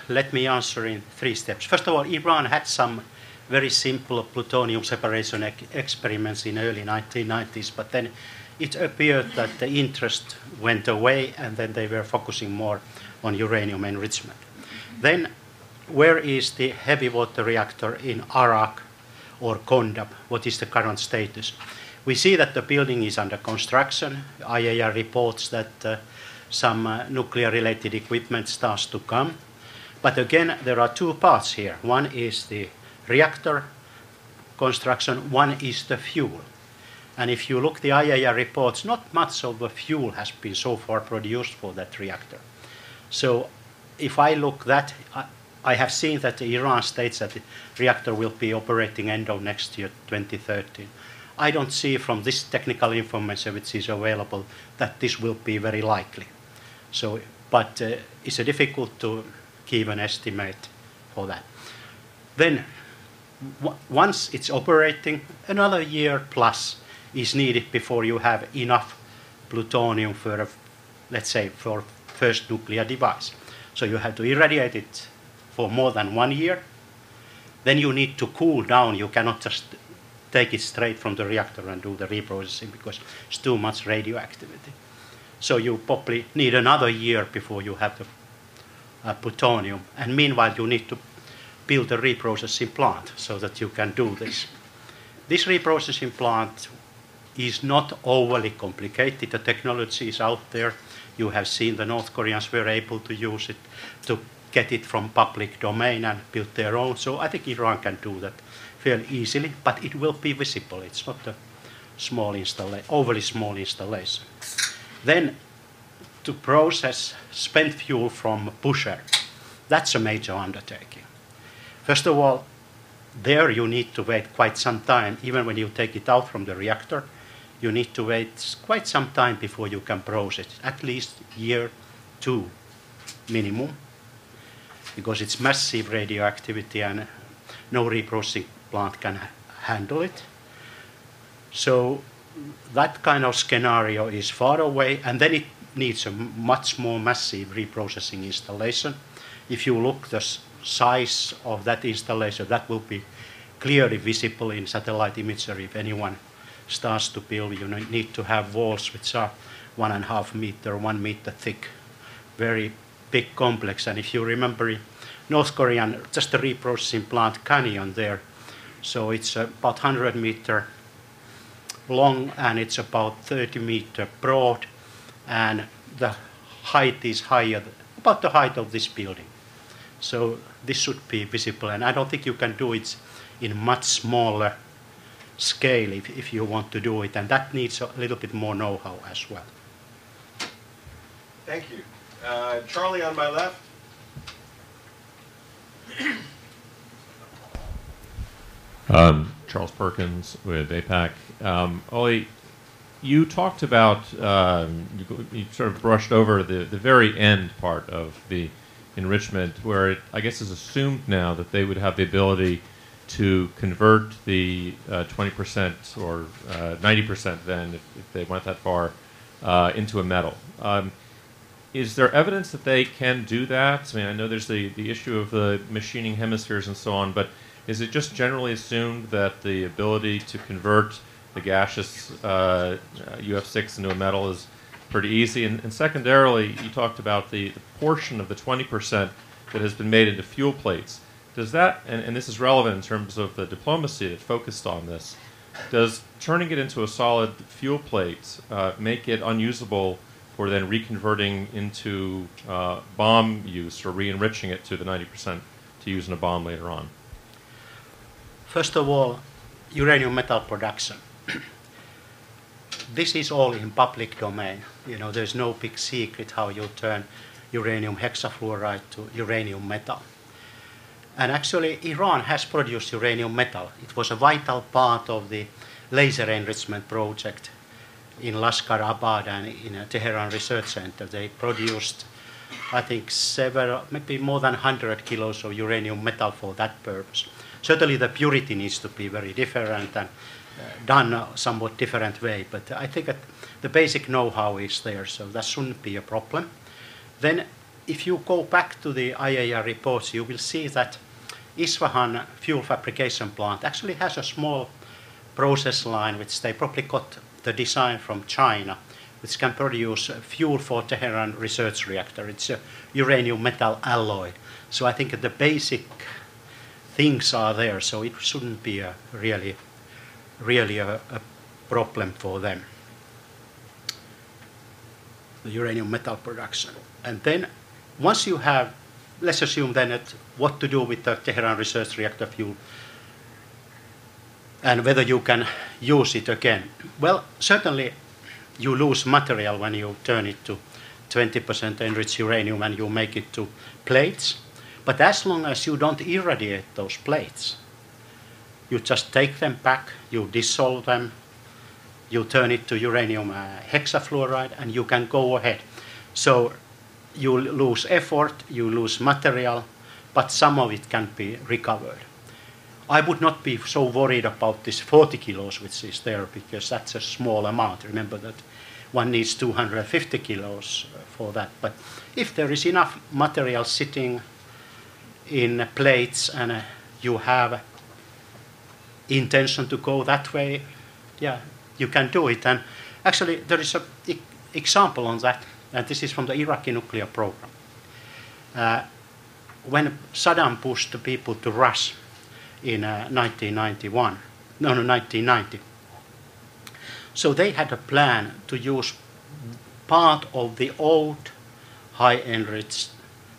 let me answer in three steps. First of all, Iran had some very simple plutonium separation experiments in early 1990s, but then it appeared that the interest went away, and then they were focusing more on uranium enrichment. Then, where is the heavy water reactor in Arak or Khondab? What is the current status? We see that the building is under construction. IAEA reports that uh, some uh, nuclear-related equipment starts to come. But again, there are two parts here. One is the reactor construction, one is the fuel. And if you look the IAEA reports, not much of the fuel has been so far produced for that reactor. So if I look that, I, I have seen that Iran states that the reactor will be operating end of next year, 2013. I don't see from this technical information which is available that this will be very likely. So, but uh, it's difficult to give an estimate for that. Then, once it's operating, another year plus is needed before you have enough plutonium for, a, let's say, for first nuclear device. So you have to irradiate it for more than one year. Then you need to cool down. You cannot just take it straight from the reactor and do the reprocessing because it's too much radioactivity. So you probably need another year before you have the uh, plutonium. And meanwhile, you need to build a reprocessing plant so that you can do this. This reprocessing plant is not overly complicated. The technology is out there. You have seen the North Koreans were able to use it to get it from public domain and build their own. So I think Iran can do that fairly easily, but it will be visible. It's not a small installation, overly small installation. Then to process spent fuel from a Bushehr, that's a major undertaking. First of all, there you need to wait quite some time, even when you take it out from the reactor, you need to wait quite some time before you can process, it, at least year two minimum, because it's massive radioactivity and no reprocessing plant can handle it. So that kind of scenario is far away, and then it needs a much more massive reprocessing installation. If you look the size of that installation, that will be clearly visible in satellite imagery. If anyone starts to build, you need to have walls which are one and a half meter, one meter thick, very big complex. And if you remember, North Korean, just the reprocessing plant Canyon there, so it's about 100 meter long and it's about 30 meter broad and the height is higher, about the height of this building. So this should be visible and I don't think you can do it in much smaller scale if, if you want to do it and that needs a little bit more know-how as well. Thank you. Uh, Charlie on my left. Um, Charles Perkins with AIPAC. Um, you talked about, um, you, you, sort of brushed over the, the very end part of the enrichment, where it, I guess, is assumed now that they would have the ability to convert the uh, 20% or uh, 90% then, if, if, they went that far, uh, into a metal. Um, is there evidence that they can do that? I mean, I know there's the, the issue of the machining hemispheres and so on, but is it just generally assumed that the ability to convert the gaseous uh, UF6 into a metal is pretty easy? And, and secondarily, you talked about the, the portion of the 20% that has been made into fuel plates. Does that, and, and this is relevant in terms of the diplomacy that focused on this, does turning it into a solid fuel plate uh, make it unusable for then reconverting into uh, bomb use or re-enriching it to the 90% to use in a bomb later on? First of all, uranium metal production. this is all in public domain. You know, there's no big secret how you turn uranium hexafluoride to uranium metal. And actually, Iran has produced uranium metal. It was a vital part of the laser enrichment project in Lashkar Abad and in Tehran Research Center. They produced, I think, several, maybe more than 100 kilos of uranium metal for that purpose. Certainly, the purity needs to be very different and done somewhat different way, but I think that the basic know-how is there, so that shouldn't be a problem. Then, if you go back to the IAEA reports, you will see that Isfahan fuel fabrication plant actually has a small process line which they probably got the design from China, which can produce fuel for Tehran research reactor. It's a uranium metal alloy. So I think the basic things are there, so it shouldn't be a really, really a, a problem for them. The uranium metal production. And then once you have, let's assume then that what to do with the Tehran research reactor fuel and whether you can use it again. Well, certainly you lose material when you turn it to 20% enriched uranium and you make it to plates. But as long as you don't irradiate those plates, you just take them back, you dissolve them, you turn it to uranium uh, hexafluoride, and you can go ahead. So you lose effort, you lose material, but some of it can be recovered. I would not be so worried about this 40 kilos which is there because that's a small amount. Remember that one needs 250 kilos uh, for that. But if there is enough material sitting in plates and uh, you have intention to go that way, yeah, you can do it. And actually, there is an example on that, and this is from the Iraqi nuclear program. Uh, when Saddam pushed the people to rush in uh, 1991, no, no, 1990. So they had a plan to use part of the old high enriched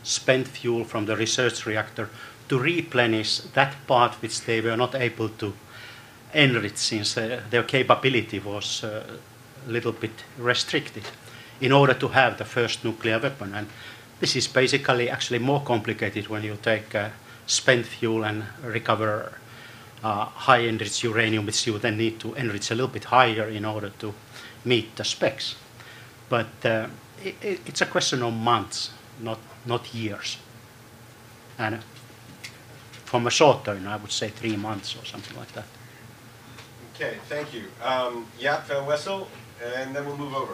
spent fuel from the research reactor to replenish that part which they were not able to enrich since uh, their capability was uh, a little bit restricted in order to have the first nuclear weapon. And this is basically actually more complicated when you take uh, spent fuel and recover uh, high enriched uranium, which you then need to enrich a little bit higher in order to meet the specs. But uh, it, it's a question of months, not, not years. And from a short term, I would say three months or something like that. Okay, thank you. Um, Jaap van Wessel, and then we'll move over.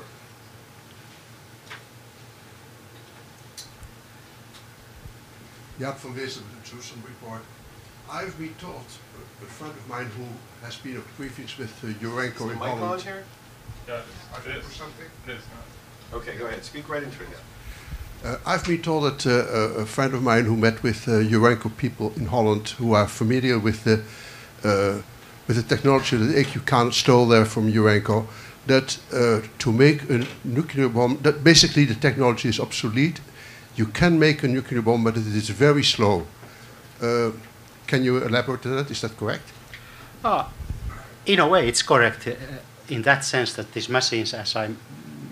Jaap van Wessel, the Jerusalem Report. I've been told, a friend of mine who has been a briefings with uh, Urenco in Is the mic on here? Yeah, I've it heard something. It is. Okay, go ahead. Speak right into it. Uh, I've been told that uh, a friend of mine who met with uh, Urenco people in Holland who are familiar with the uh, with the technology that AQ stole there from Urenco, that uh, to make a nuclear bomb, that basically the technology is obsolete. You can make a nuclear bomb, but it is very slow. Uh, can you elaborate on that? Is that correct? Ah, in a way, it's correct uh, in that sense that these machines, as I,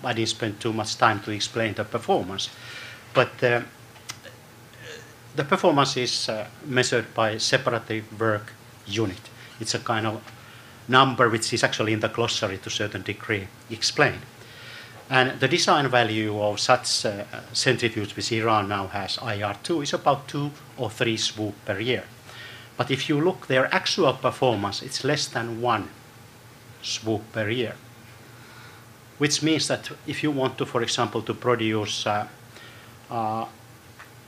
I didn't spend too much time to explain the performance, but uh, the performance is uh, measured by separative work unit. It's a kind of number which is actually in the glossary to a certain degree explained. And the design value of such uh, centrifuge which Iran now has, IR2, is about two or three SWU per year. But if you look their actual performance, it's less than one SWU per year. which means that if you want to, for example, to produce uh,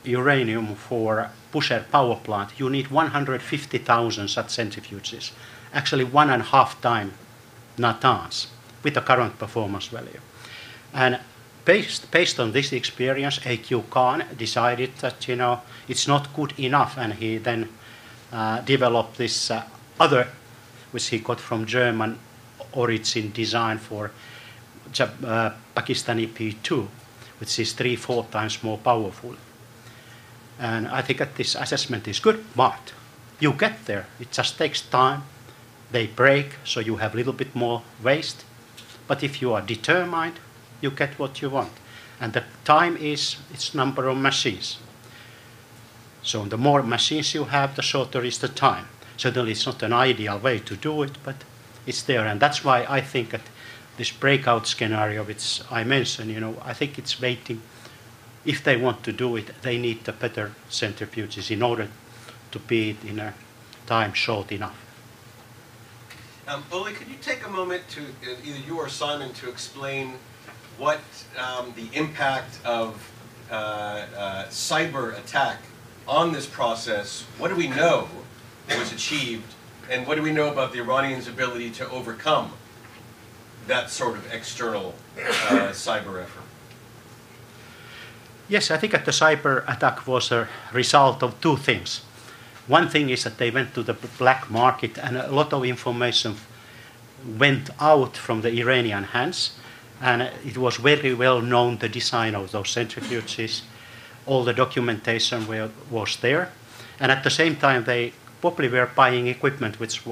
uranium for Bushehr power plant, you need 150,000 such centrifuges, actually one and a half time Natanz with the current performance value. And based, based on this experience, A.Q. Khan decided that, you know, it's not good enough, and he then uh, developed this uh, other, which he got from German origin design for uh, Pakistani P2, which is three, four times more powerful. And I think that this assessment is good, but you get there. It just takes time. They break, so you have a little bit more waste. But if you are determined, you get what you want. And the time is its number of machines. So the more machines you have, the shorter is the time. Certainly it's not an ideal way to do it, but it's there. And that's why I think that this breakout scenario which I mentioned, you know, I think it's waiting if they want to do it, they need the better centrifuges in order to be in a time short enough. Um, Olli, could you take a moment to, uh, either you or Simon, to explain what um, the impact of uh, uh, cyber attack on this process, what do we know was achieved, and what do we know about the Iranians' ability to overcome that sort of external uh, cyber effort? Yes, I think that the cyber attack was a result of two things. One thing is that they went to the black market and a lot of information went out from the Iranian hands. And it was very well known the design of those centrifuges. All the documentation were, was there. And at the same time, they probably were buying equipment which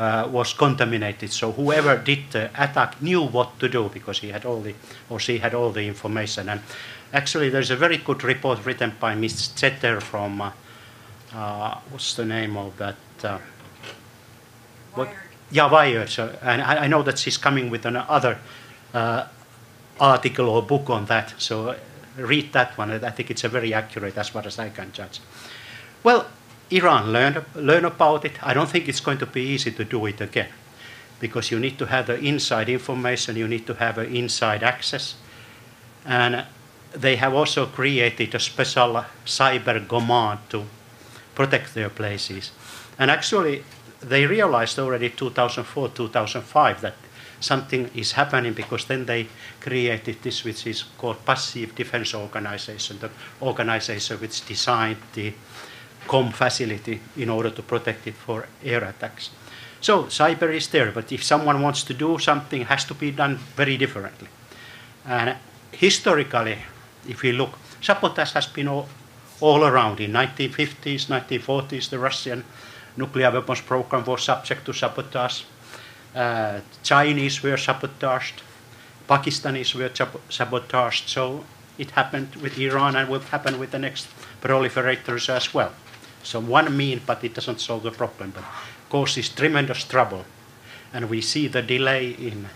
uh, was contaminated. So whoever did the attack knew what to do because he had all the, or she had all the information. And Actually, there's a very good report written by Ms. Zetter from, uh, uh, what's the name of that? Uh, what? Yeah, Wired. So, and I, I, know that she's coming with another uh, article or book on that. So read that one. I think it's a very accurate as far as I can judge. Well, Iran learned learn about it. I don't think it's going to be easy to do it again because you need to have the inside information, you need to have an inside access. And they have also created a special cyber command to protect their places. And actually, they realized already 2004, 2005 that something is happening because then they created this, which is called Passive Defense Organization, the organization which designed the Qom facility in order to protect it for air attacks. So cyber is there, but if someone wants to do something, it has to be done very differently. And historically, if we look, sabotage has been all, all around. In 1950s, 1940s, the Russian nuclear weapons program was subject to sabotage. Uh, Chinese were sabotaged. Pakistanis were sabotaged. So it happened with Iran and will happen with the next proliferators as well. So one mean, but it doesn't solve the problem, but causes tremendous trouble. And we see the delay in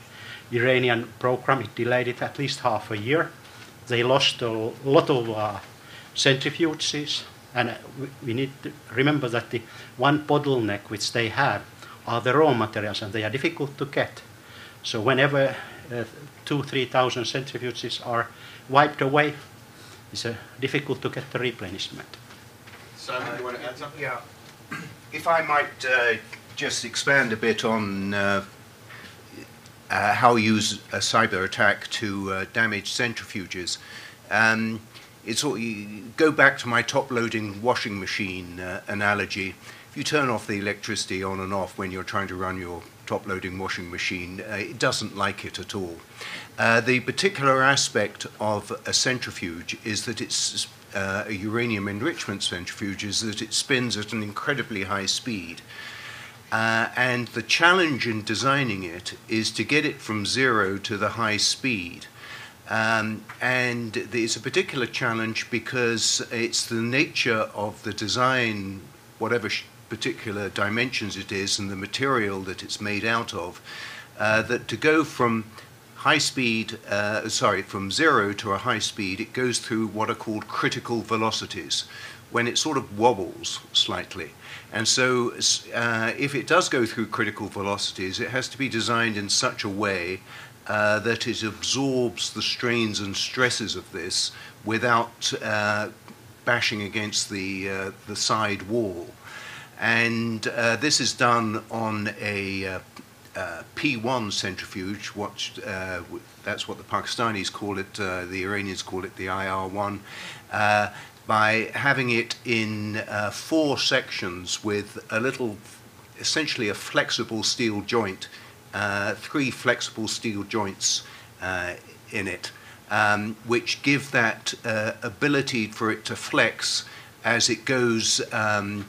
Iranian program. It delayed it at least half a year they lost a lot of uh, centrifuges, and we need to remember that the one bottleneck which they have are the raw materials, and they are difficult to get. So whenever uh, two, three thousand centrifuges are wiped away, it's uh, difficult to get the replenishment. Simon, you want to add something? Yeah. If I might uh, just expand a bit on uh, uh, how you use a cyber attack to uh, damage centrifuges. Um, it's all, go back to my top loading washing machine uh, analogy. If you turn off the electricity on and off when you're trying to run your top loading washing machine, uh, it doesn't like it at all. The particular aspect of a centrifuge is that it's uh, a uranium enrichment centrifuge is that it spins at an incredibly high speed. Uh, and the challenge in designing it is to get it from zero to the high speed. Um, and it's a particular challenge because it's the nature of the design, whatever particular dimensions it is, and the material that it's made out of, uh, that to go from high speed, uh, sorry, from zero to a high speed, it goes through what are called critical velocities, when it sort of wobbles slightly. And so, uh, if it does go through critical velocities, it has to be designed in such a way uh, that it absorbs the strains and stresses of this without uh, bashing against the, uh, the side wall. And uh, this is done on a uh, uh, P1 centrifuge, uh, that's what the Pakistanis call it, uh, the Iranians call it the IR1, uh, by having it in uh, four sections with a little, essentially a flexible steel joint, three flexible steel joints in it, um, which give that ability for it to flex as it goes, um,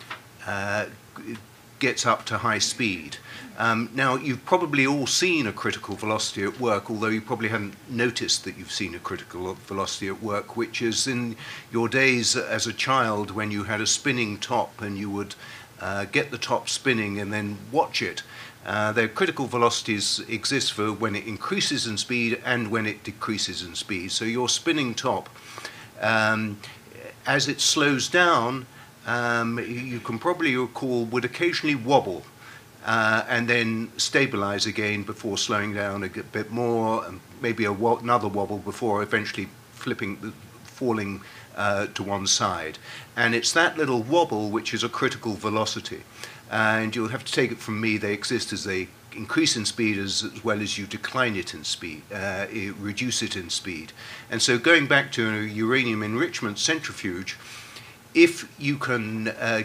gets up to high speed. Um, now, you've probably all seen a critical velocity at work, although you probably haven't noticed that you've seen a critical velocity at work, which is in your days as a child when you had a spinning top and you would uh, get the top spinning and then watch it. Uh, their critical velocities exist for when it increases in speed and when it decreases in speed. So your spinning top, um, as it slows down, um, you can probably recall would occasionally wobble uh, and then stabilize again before slowing down a bit more, and maybe wo- another wobble before eventually flipping, falling uh, to one side. And it's that little wobble which is a critical velocity. And you'll have to take it from me, they exist as they increase in speed as, as well as you decline it in speed, uh, it- reduce it in speed. And so going back to a uranium enrichment centrifuge, if you can uh,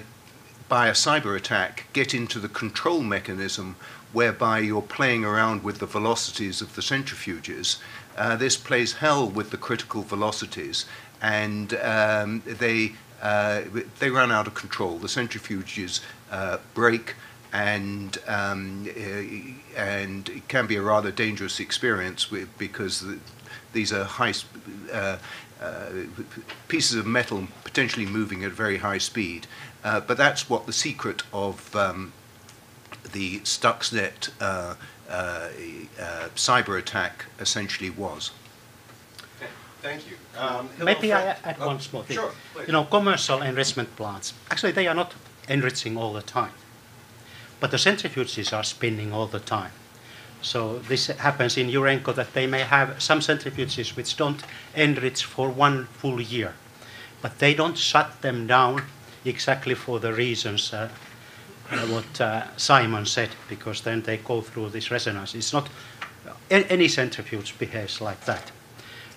by a cyber attack, get into the control mechanism whereby you're playing around with the velocities of the centrifuges. Uh, this plays hell with the critical velocities, and um, they uh, they run out of control. The centrifuges uh, break, and um, uh, and it can be a rather dangerous experience because the, these are high. Uh, uh, pieces of metal potentially moving at very high speed. Uh, but that's what the secret of um, the Stuxnet uh, uh, uh, cyber attack essentially was. Thank you. Um, Maybe I add Oh, one small thing. Sure, please. You know, commercial enrichment plants, actually they are not enriching all the time. But the centrifuges are spinning all the time. So this happens in Urenco that they may have some centrifuges which don't enrich for one full year. But they don't shut them down exactly for the reasons uh, uh, what uh, Simon said, because then they go through this resonance. It's not, any centrifuge behaves like that.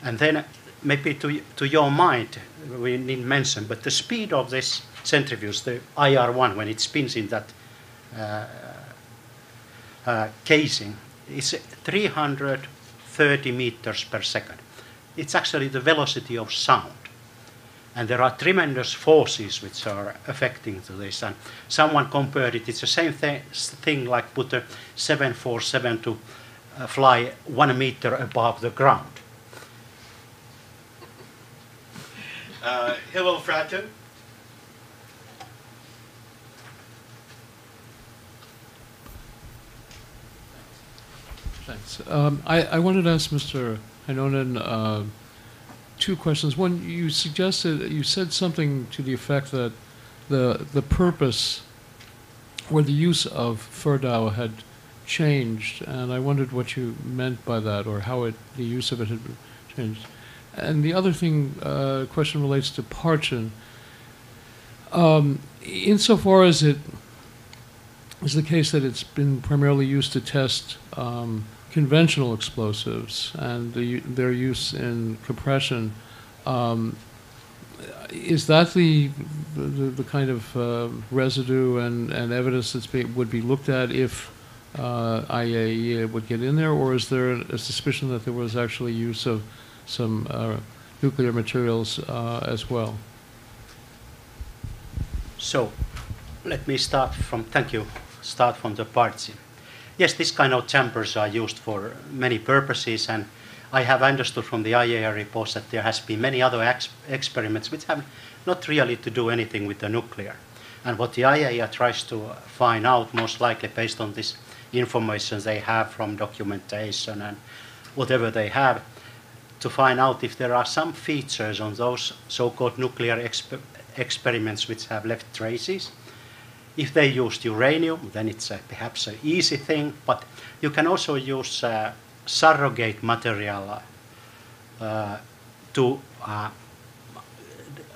And then maybe to, to your mind, we didn't mention, but the speed of this centrifuge, the IR1, when it spins in that uh, uh, casing, is 330 meters per second. It's actually the velocity of sound. And there are tremendous forces which are affecting to this. And someone compared it, it's the same thi- thing like put a 747 to uh, fly one meter above the ground. Uh, Hillel Fradkin? Thanks. Um, I, I wanted to ask Mr. Heinonen uh, two questions. One, you suggested, you said something to the effect that the, the purpose or the use of Fordo had changed, and I wondered what you meant by that or how it, the use of it had changed. And the other thing, uh, question relates to Parchin. Um, insofar as it is the case that it's been primarily used to test um, conventional explosives and the, their use in compression. Um, is that the, the, the kind of uh, residue and, and evidence that would be looked at if uh, IAEA would get in there, or is there a suspicion that there was actually use of some uh, nuclear materials uh, as well? So let me start from, thank you, start from the parts. Yes, this kind of chambers are used for many purposes, and I have understood from the IAEA reports that there has been many other ex- experiments which have not really to do anything with the nuclear. And what the IAEA tries to find out, most likely based on this information they have from documentation and whatever they have, to find out if there are some features on those so-called nuclear exper- experiments which have left traces. If they used uranium, then it's uh, perhaps an easy thing, but you can also use uh, surrogate material uh, to uh,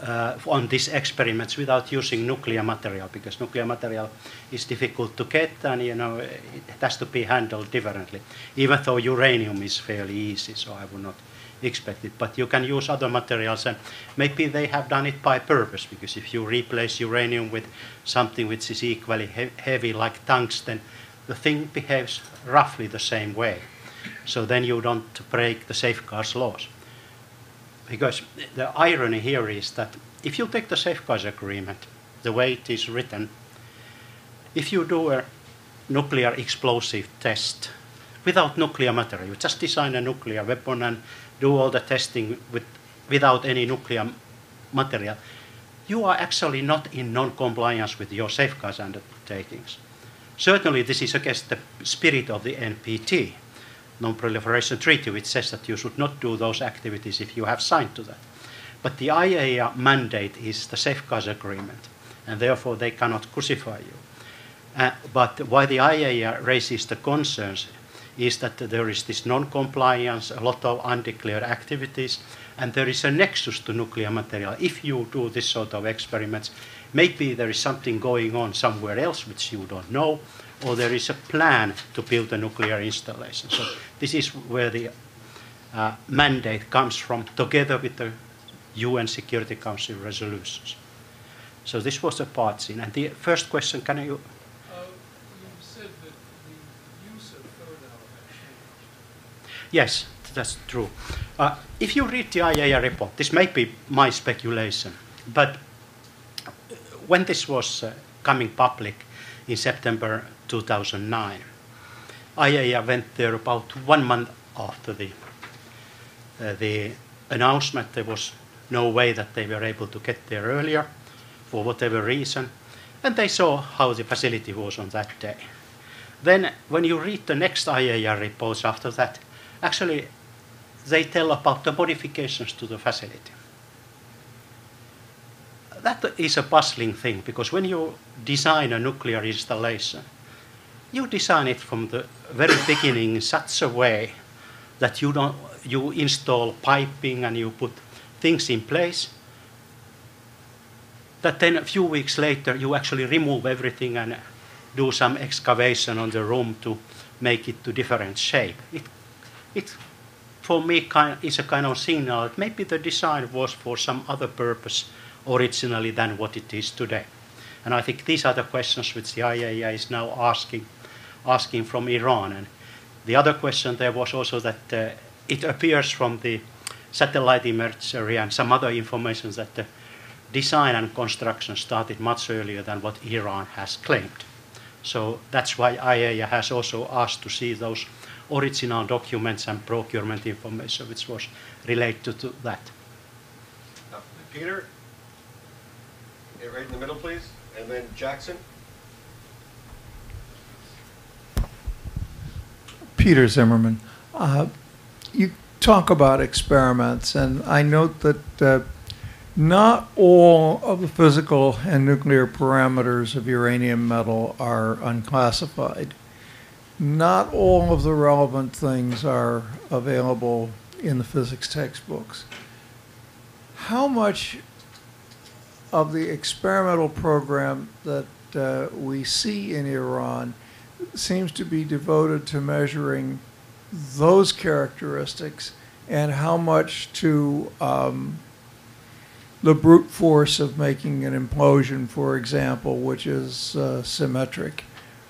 uh, on these experiments without using nuclear material because nuclear material is difficult to get and you know it has to be handled differently. Even though uranium is fairly easy, so I would not expect it. But you can use other materials and maybe they have done it by purpose because if you replace uranium with something which is equally he heavy like tungsten, the thing behaves roughly the same way. So then you don't break the safeguards laws because the irony here is that if you take the safeguards agreement, the way it is written, if you do a nuclear explosive test without nuclear material, you just design a nuclear weapon and do all the testing with, without any nuclear material, you are actually not in non-compliance with your safeguards undertakings. Certainly this is against the spirit of the NPT, non-proliferation treaty, which says that you should not do those activities if you have signed to that. But the IAEA mandate is the safeguards agreement, and therefore they cannot crucify you. Uh, but why the IAEA raises the concerns is that there is this non-compliance, a lot of undeclared activities, and there is a nexus to nuclear material. If you do this sort of experiments, maybe there is something going on somewhere else which you don't know, or there is a plan to build a nuclear installation. So this is where the uh, mandate comes from, together with the UN Security Council resolutions. So this was a Parchin. And the first question, can you said that the use of third element changed. Yes, that's true. Uh, if you read the IAEA report, this may be my speculation, but when this was uh, coming public in September 2009. IAEA went there about one month after the, uh, the announcement. There was no way that they were able to get there earlier for whatever reason. And they saw how the facility was on that day. Then, when you read the next IAEA reports after that, actually they tell about the modifications to the facility. That is a puzzling thing because when you design a nuclear installation, you design it from the very beginning in such a way that you don't you install piping and you put things in place that then a few weeks later you actually remove everything and do some excavation on the room to make it to different shape. It, it for me kind, is a kind of signal that maybe the design was for some other purpose originally than what it is today. And I think these are the questions which the IAEA is now asking asking from Iran. And the other question there was also that uh, it appears from the satellite imagery and some other information that the design and construction started much earlier than what Iran has claimed. So that's why IAEA has also asked to see those original documents and procurement information which was related to that. Uh, Peter, right in the middle, please, and then Jackson. Peter Zimmerman. Uh, you talk about experiments, and I note that uh, not all of the physical and nuclear parameters of uranium metal are unclassified. Not all of the relevant things are available in the physics textbooks. How much of the experimental program that uh, we see in Iran seems to be devoted to measuring those characteristics and how much to um, the brute force of making an implosion, for example, which is uh, symmetric.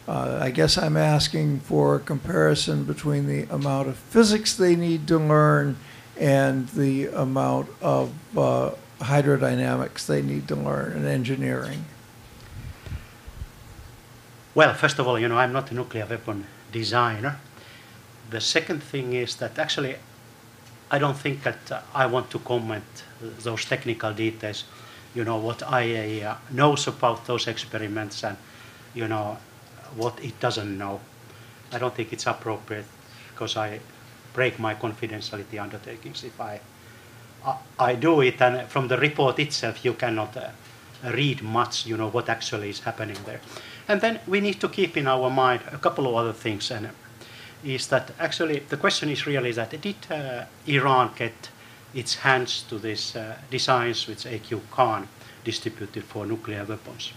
Uh, I guess I'm asking for a comparison between the amount of physics they need to learn and the amount of uh, hydrodynamics they need to learn in engineering. Well, first of all, you know, I'm not a nuclear weapon designer. The second thing is that actually, I don't think that uh, I want to comment those technical details. You know what IAEA knows about those experiments and you know what it doesn't know. I don't think it's appropriate because I break my confidentiality undertakings if I I, I do it. And from the report itself, you cannot uh, read much. You know what actually is happening there. And then we need to keep in our mind a couple of other things. And is that actually the question is really that did uh, Iran get its hands to these uh, designs which AQ Khan distributed for nuclear weapons?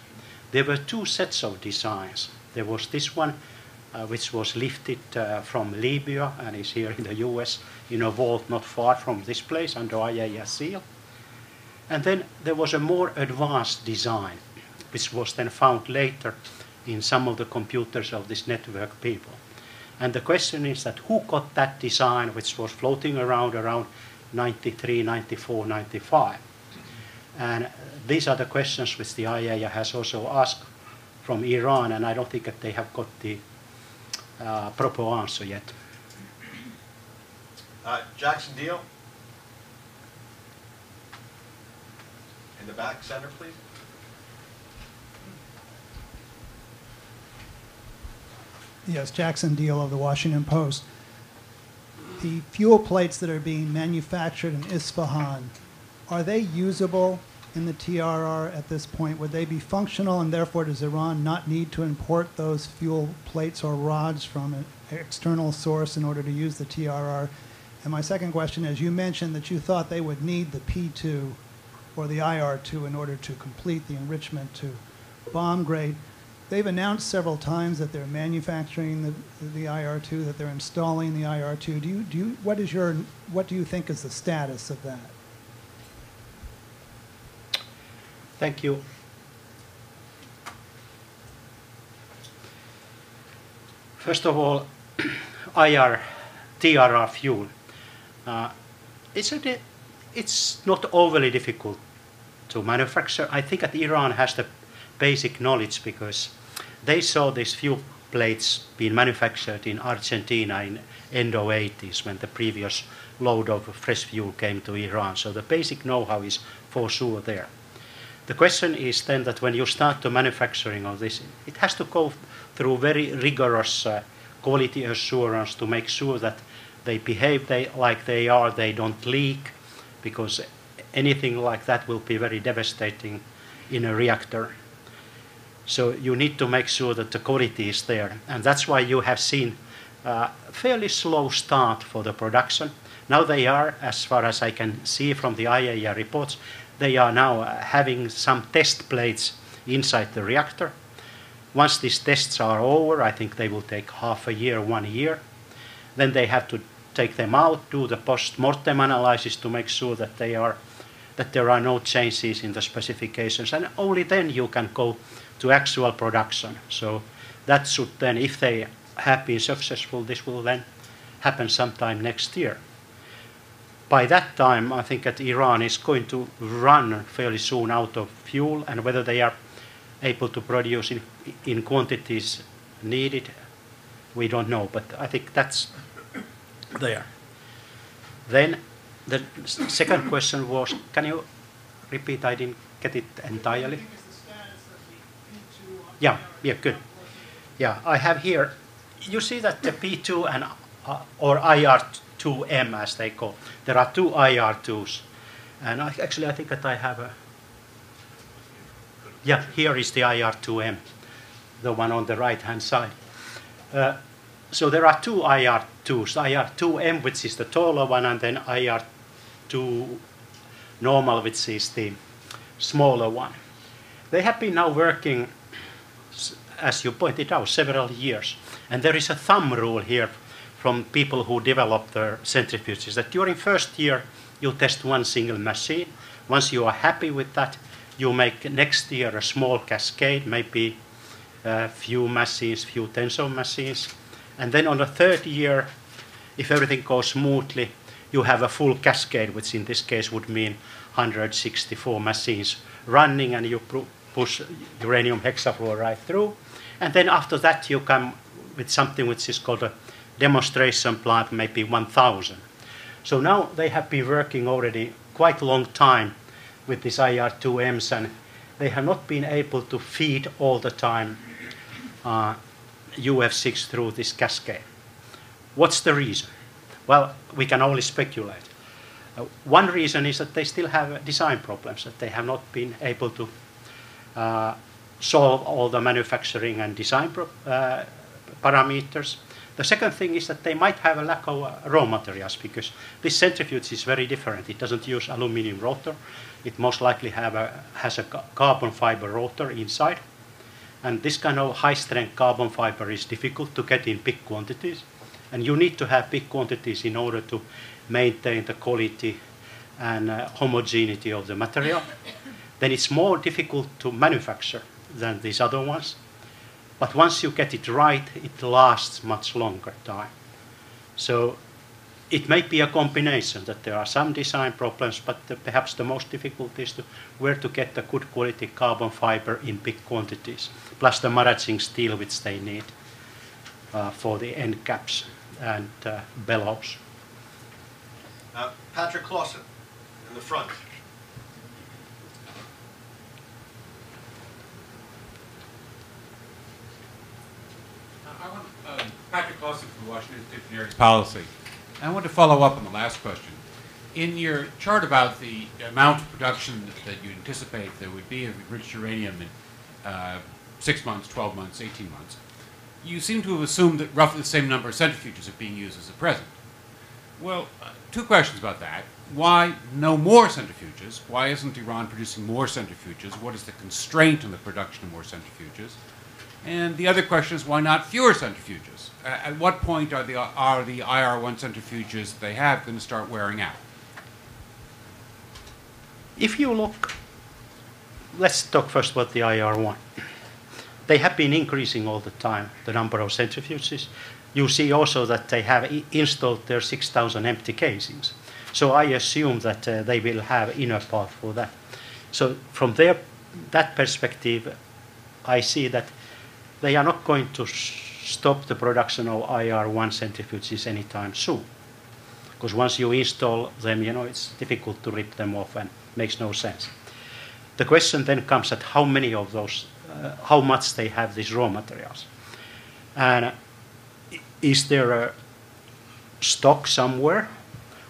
There were two sets of designs. There was this one, uh, which was lifted uh, from Libya and is here in the US in a vault not far from this place under IAEA seal. And then there was a more advanced design, which was then found later in some of the computers of this network people. And the question is that who got that design which was floating around around 93, 94, 95? And these are the questions which the IAEA has also asked from Iran, and I don't think that they have got the uh, proper answer yet. Uh, Jackson Diehl? In the back center, please. Yes, Jackson Diehl of the Washington Post. The fuel plates that are being manufactured in Isfahan, are they usable in the TRR at this point? Would they be functional and therefore does Iran not need to import those fuel plates or rods from an external source in order to use the TRR? And my second question is, you mentioned that you thought they would need the P2 or the IR2 in order to complete the enrichment to bomb grade. They've announced several times that they're manufacturing the, the IR2, that they're installing the IR2. Do you, do you, what is your, what do you think is the status of that? Thank you. First of all, IR, TRR fuel. Uh, it's, a, it's not overly difficult to manufacture. I think that Iran has the basic knowledge because they saw these fuel plates being manufactured in Argentina in end of 80s when the previous load of fresh fuel came to Iran. So the basic know-how is for sure there. The question is then that when you start the manufacturing of this, it has to go through very rigorous uh, quality assurance to make sure that they behave they, like they are, they don't leak, because anything like that will be very devastating in a reactor. So you need to make sure that the quality is there. And that's why you have seen a fairly slow start for the production. Now they are, as far as I can see from the IAEA reports, they are now uh, having some test plates inside the reactor. Once these tests are over, I think they will take half a year, one year. Then they have to take them out, do the post-mortem analysis to make sure that they are that there are no changes in the specifications, and only then you can go to actual production. So that should then, if they have been successful, this will then happen sometime next year. By that time, I think that Iran is going to run fairly soon out of fuel, and whether they are able to produce in, in quantities needed, we don't know. But I think that's there. Then the second question was, can you repeat? I didn't get it entirely. Yeah, yeah, good. Yeah, I have here. You see that the P2 and uh, or IR2M as they call. There are two IR2s, and I, actually I think that I have a. Yeah, here is the IR2M, the one on the right hand side. Uh, so there are two IR2s, IR2M, which is the taller one, and then IR2 normal, which is the smaller one. They have been now working, as you pointed out, several years. And there is a thumb rule here from people who develop their centrifuges that during first year you test one single machine. Once you are happy with that, you make next year a small cascade, maybe a few machines, few tens of machines. And then on the third year, if everything goes smoothly, you have a full cascade, which in this case would mean 164 machines running, and you push uranium hexafluoride through. And then after that, you come with something which is called a demonstration plant, maybe 1,000. So now they have been working already quite a long time with these IR2Ms, and they have not been able to feed all the time uh, UF6 through this cascade. What's the reason? Well, we can only speculate. Uh, one reason is that they still have design problems, that they have not been able to uh, solve all the manufacturing and design uh, parameters. The second thing is that they might have a lack of uh, raw materials because this centrifuge is very different. It doesn't use aluminum rotor. It most likely a, has a carbon fiber rotor inside. And this kind of high strength carbon fiber is difficult to get in big quantities. And you need to have big quantities in order to maintain the quality and uh, homogeneity of the material. then it's more difficult to manufacture than these other ones. But once you get it right, it lasts much longer time. So it may be a combination that there are some design problems, but the, perhaps the most difficult is to where to get the good quality carbon fiber in big quantities, plus the maraging steel which they need uh, for the end caps and uh, bellows. Uh, Patrick Clawson in the front. I want, uh, Patrick Clawson from Washington East Policy. I want to follow up on the last question. In your chart about the amount of production that you anticipate there would be of enriched uranium in uh, six months, 12 months, 18 months, you seem to have assumed that roughly the same number of centrifuges are being used as at present. Well, uh, two questions about that. Why no more centrifuges? Why isn't Iran producing more centrifuges? What is the constraint on the production of more centrifuges? And the other question is why not fewer centrifuges? At what point are the, are the IR1 centrifuges they have going to start wearing out? If you look, let's talk first about the IR1. They have been increasing all the time, the number of centrifuges. You see also that they have installed their 6,000 empty casings. So I assume that uh, they will have inner path for that. So from their, that perspective, I see that they are not going to stop the production of IR1 centrifuges anytime soon. Because once you install them, you know, it's difficult to rip them off and makes no sense. The question then comes at how many of those, uh, how much they have these raw materials. And is there a stock somewhere,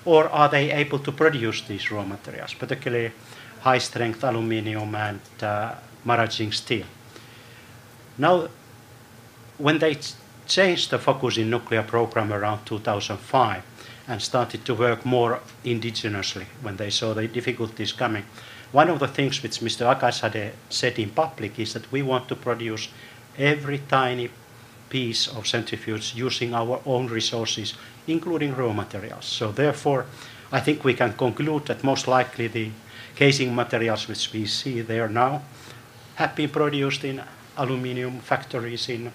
or are they able to produce these raw materials, particularly high strength aluminium and uh, maraging steel? Now, when they changed the focus in nuclear program around 2005 and started to work more indigenously when they saw the difficulties coming, one of the things which Mr. Aghazadeh said in public is that we want to produce every tiny piece of centrifuge using our own resources, including raw materials. So therefore, I think we can conclude that most likely the casing materials which we see there now have been produced in aluminium factories in,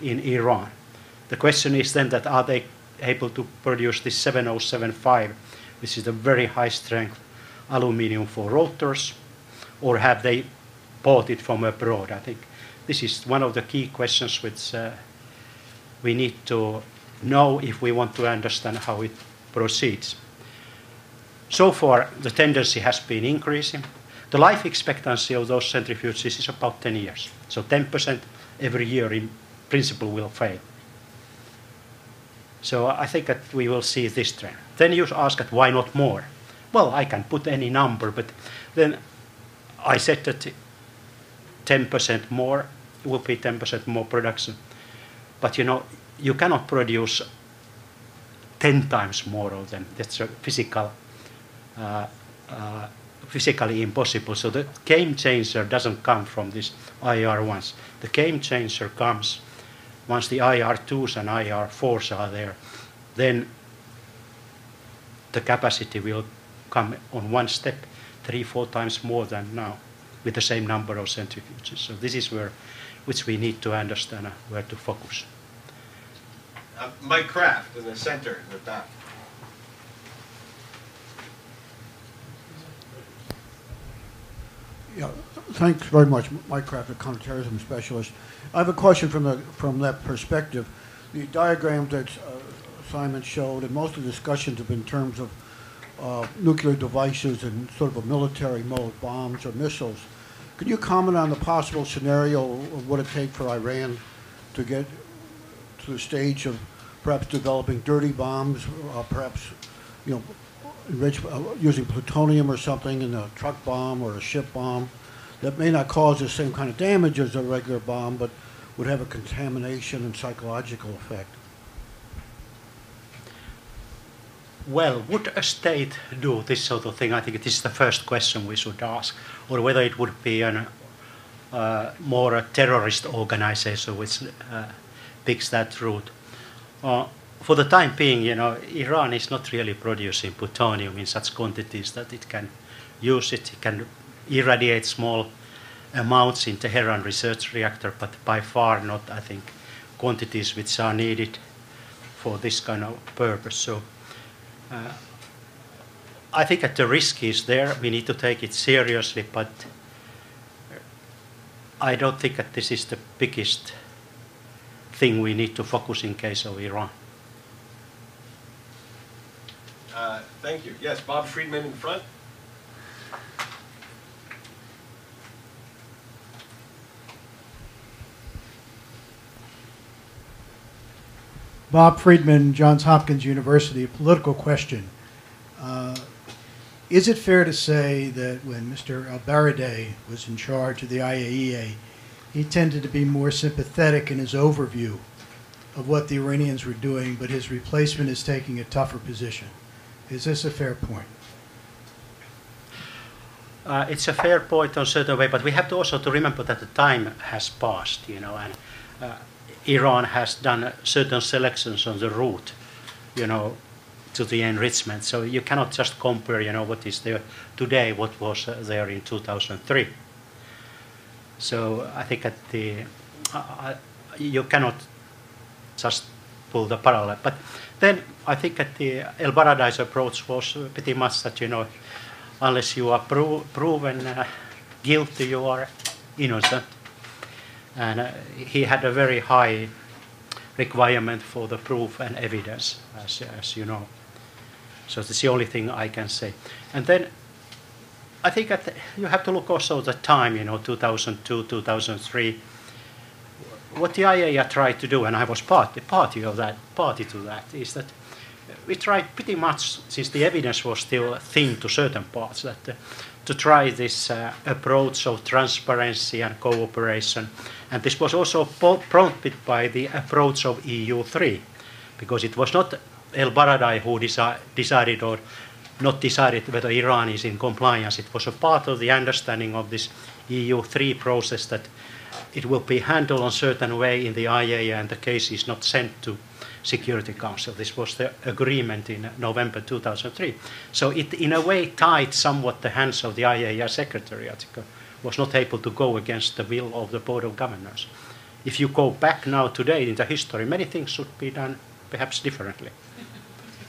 in Iran. The question is then that are they able to produce this 7075, which is a very high strength aluminium for rotors, or have they bought it from abroad? I think this is one of the key questions which uh, we need to know if we want to understand how it proceeds. So far, the tendency has been increasing. The life expectancy of those centrifuges is about 10 years. So 10% every year in principle will fail. So I think that we will see this trend. Then you ask that why not more? Well, I can put any number, but then I said that 10% more will be 10% more production. But you know, you cannot produce 10 times more of them. That's a physical, uh, uh, physically impossible. So the game changer doesn't come from these IR1s. The game changer comes once the IR2s and IR4s are there. Then the capacity will come on one step, three, four times more than now, with the same number of centrifuges. So this is where, which we need to understand uh, where to focus. Uh, Mike Kraft in the center, in the back. Yeah, thanks very much, Mike Kraft, a counterterrorism specialist. I have a question from the from that perspective. The diagram that uh, Simon showed, and most of the discussions have been in terms of uh, nuclear devices and sort of a military mode, bombs or missiles. Could you comment on the possible scenario of what it take for Iran to get to the stage of perhaps developing dirty bombs, uh, perhaps, you know, uh, using plutonium or something in a truck bomb or a ship bomb that may not cause the same kind of damage as a regular bomb, but would have a contamination and psychological effect. Well, would a state do this sort of thing? I think this is the first question we should ask, or whether it would be an, uh, more a terrorist organization which uh, picks that route. Uh, for the time being, you know, Iran is not really producing plutonium in such quantities that it can use it. It can irradiate small amounts in Tehran research reactor, but by far not, I think, quantities which are needed for this kind of purpose. So uh, I think that the risk is there. We need to take it seriously, but I don't think that this is the biggest thing we need to focus in case of Iran. Uh, thank you. Yes, Bob Freedman in front. Bob Freedman, Johns Hopkins University. A political question. Uh, is it fair to say that when Mr. Al-Baradei was in charge of the IAEA, he tended to be more sympathetic in his overview of what the Iranians were doing, but his replacement is taking a tougher position? Is this a fair point? Uh, it's a fair point on a certain way, but we have to also to remember that the time has passed, you know, and uh, Iran has done certain selections on the route, you know, to the enrichment. So you cannot just compare, you know, what is there today, what was uh, there in 2003. So I think that the uh, you cannot just pull the parallel. But then I think that the El Baradei's approach was pretty much that, you know, unless you are pro proven uh, guilty, you are innocent and uh, he had a very high requirement for the proof and evidence, as, as you know. So that's the only thing I can say. And then I think that you have to look also at the time, you know, 2002, 2003. What the IAEA tried to do, and I was party, party of that, party to that, is that we tried pretty much, since the evidence was still thin to certain parts, that uh, to try this uh, approach of transparency and cooperation. And this was also prompted by the approach of EU3, because it was not El Baradei who deci decided or not decided whether Iran is in compliance. It was a part of the understanding of this EU3 process that it will be handled a certain way in the IAEA and the case is not sent to Security Council. This was the agreement in November 2003. So it, in a way, tied somewhat the hands of the IAEA Secretariat. Was not able to go against the will of the Board of Governors. If you go back now today in the history, many things should be done perhaps differently.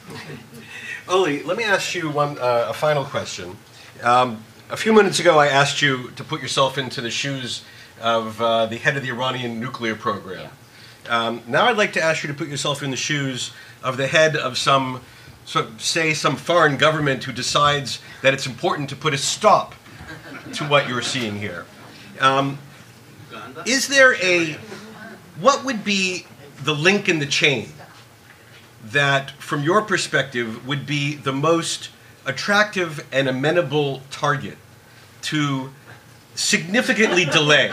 Olli, let me ask you one uh, a final question. Um, a few minutes ago, I asked you to put yourself into the shoes of uh, the head of the Iranian nuclear program. Yeah. Um, now I'd like to ask you to put yourself in the shoes of the head of some, so say, some foreign government who decides that it's important to put a stop to what you're seeing here. Um, is there a, what would be the link in the chain that, from your perspective, would be the most attractive and amenable target to significantly delay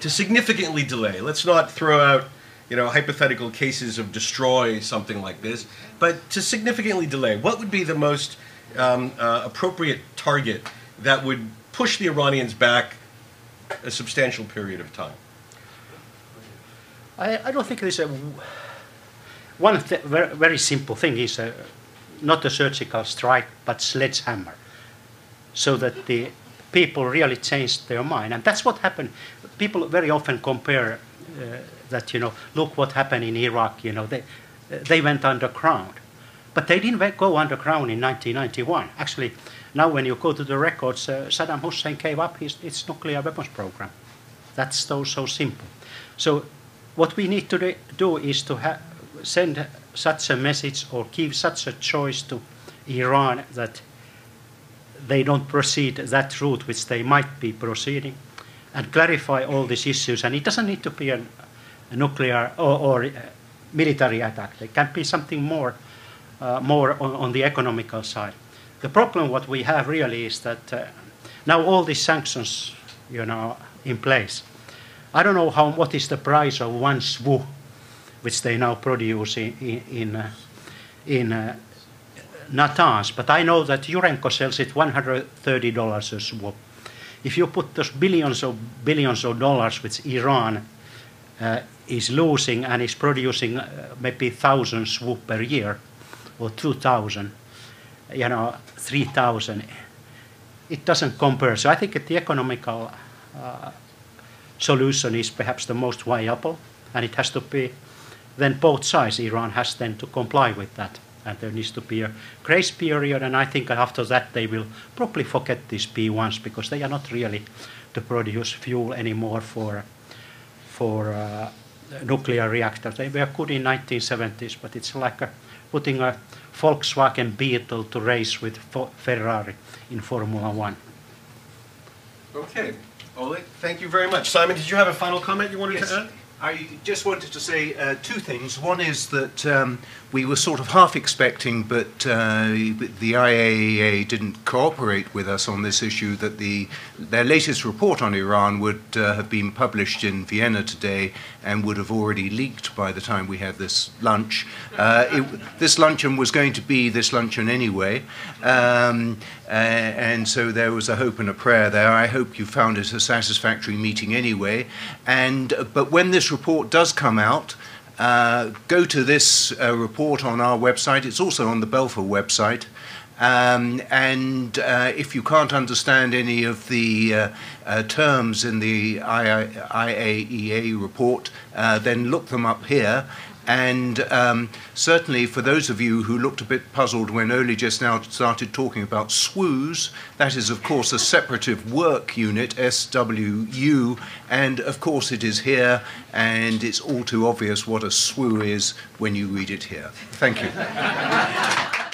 to significantly delay. Let's not throw out, you know, hypothetical cases of destroy something like this, but to significantly delay. What would be the most um, uh, appropriate target that would push the Iranians back a substantial period of time? I, I don't think there's a one th very, very simple thing is a, not a surgical strike but sledgehammer, so that the people really changed their mind, and that's what happened people very often compare uh, that, you know, look what happened in Iraq, you know, they, they went underground. But they didn't go underground in 1991. Actually, now when you go to the records, uh, Saddam Hussein gave up his, nuclear weapons program. That's so, so simple. So what we need to do is to send such a message or give such a choice to Iran that they don't proceed that route which they might be proceeding and clarify all these issues. And it doesn't need to be an, a nuclear or, or uh, military attack. It can be something more, uh, more on, on, the economical side. The problem what we have really is that uh, now all these sanctions, you know, in place. I don't know how what is the price of one SWU, which they now produce in in in, uh, in uh, Natanz, but I know that Urenco sells it $130 a SWU. If you put those billions of billions of dollars which Iran uh, is losing and is producing uh, maybe thousand SWU per year, or two thousand, you know, three thousand, it doesn't compare. So I think the economical uh, solution is perhaps the most viable, and it has to be then both sides. Iran has then to comply with that, and there needs to be a grace period. And I think after that they will probably forget these P1s because they are not really to produce fuel anymore for for uh, nuclear reactors. They were good in 1970s, but it's like a, putting a Volkswagen Beetle to race with Ferrari in Formula One. Okay. Olli, thank you very much. Simon, did you have a final comment you wanted yes. to add? I just wanted to say uh, two things. One is that um, we were sort of half expecting, but uh, the IAEA didn't cooperate with us on this issue, that the, their latest report on Iran would uh, have been published in Vienna today and would have already leaked by the time we had this lunch. Uh, it, this luncheon was going to be this luncheon anyway, um, and so there was a hope and a prayer there. I hope you found it a satisfactory meeting anyway. And, but when this report does come out, uh, go to this uh, report on our website. It's also on the Belfer website. Um, and uh, if you can't understand any of the uh, uh, terms in the IAEA report, uh, then look them up here. And um, certainly for those of you who looked a bit puzzled when Olli just now started talking about SWUs, that is, of course, a separative work unit, SWU, and of course it is here, and it's all too obvious what a SWU is when you read it here. Thank you.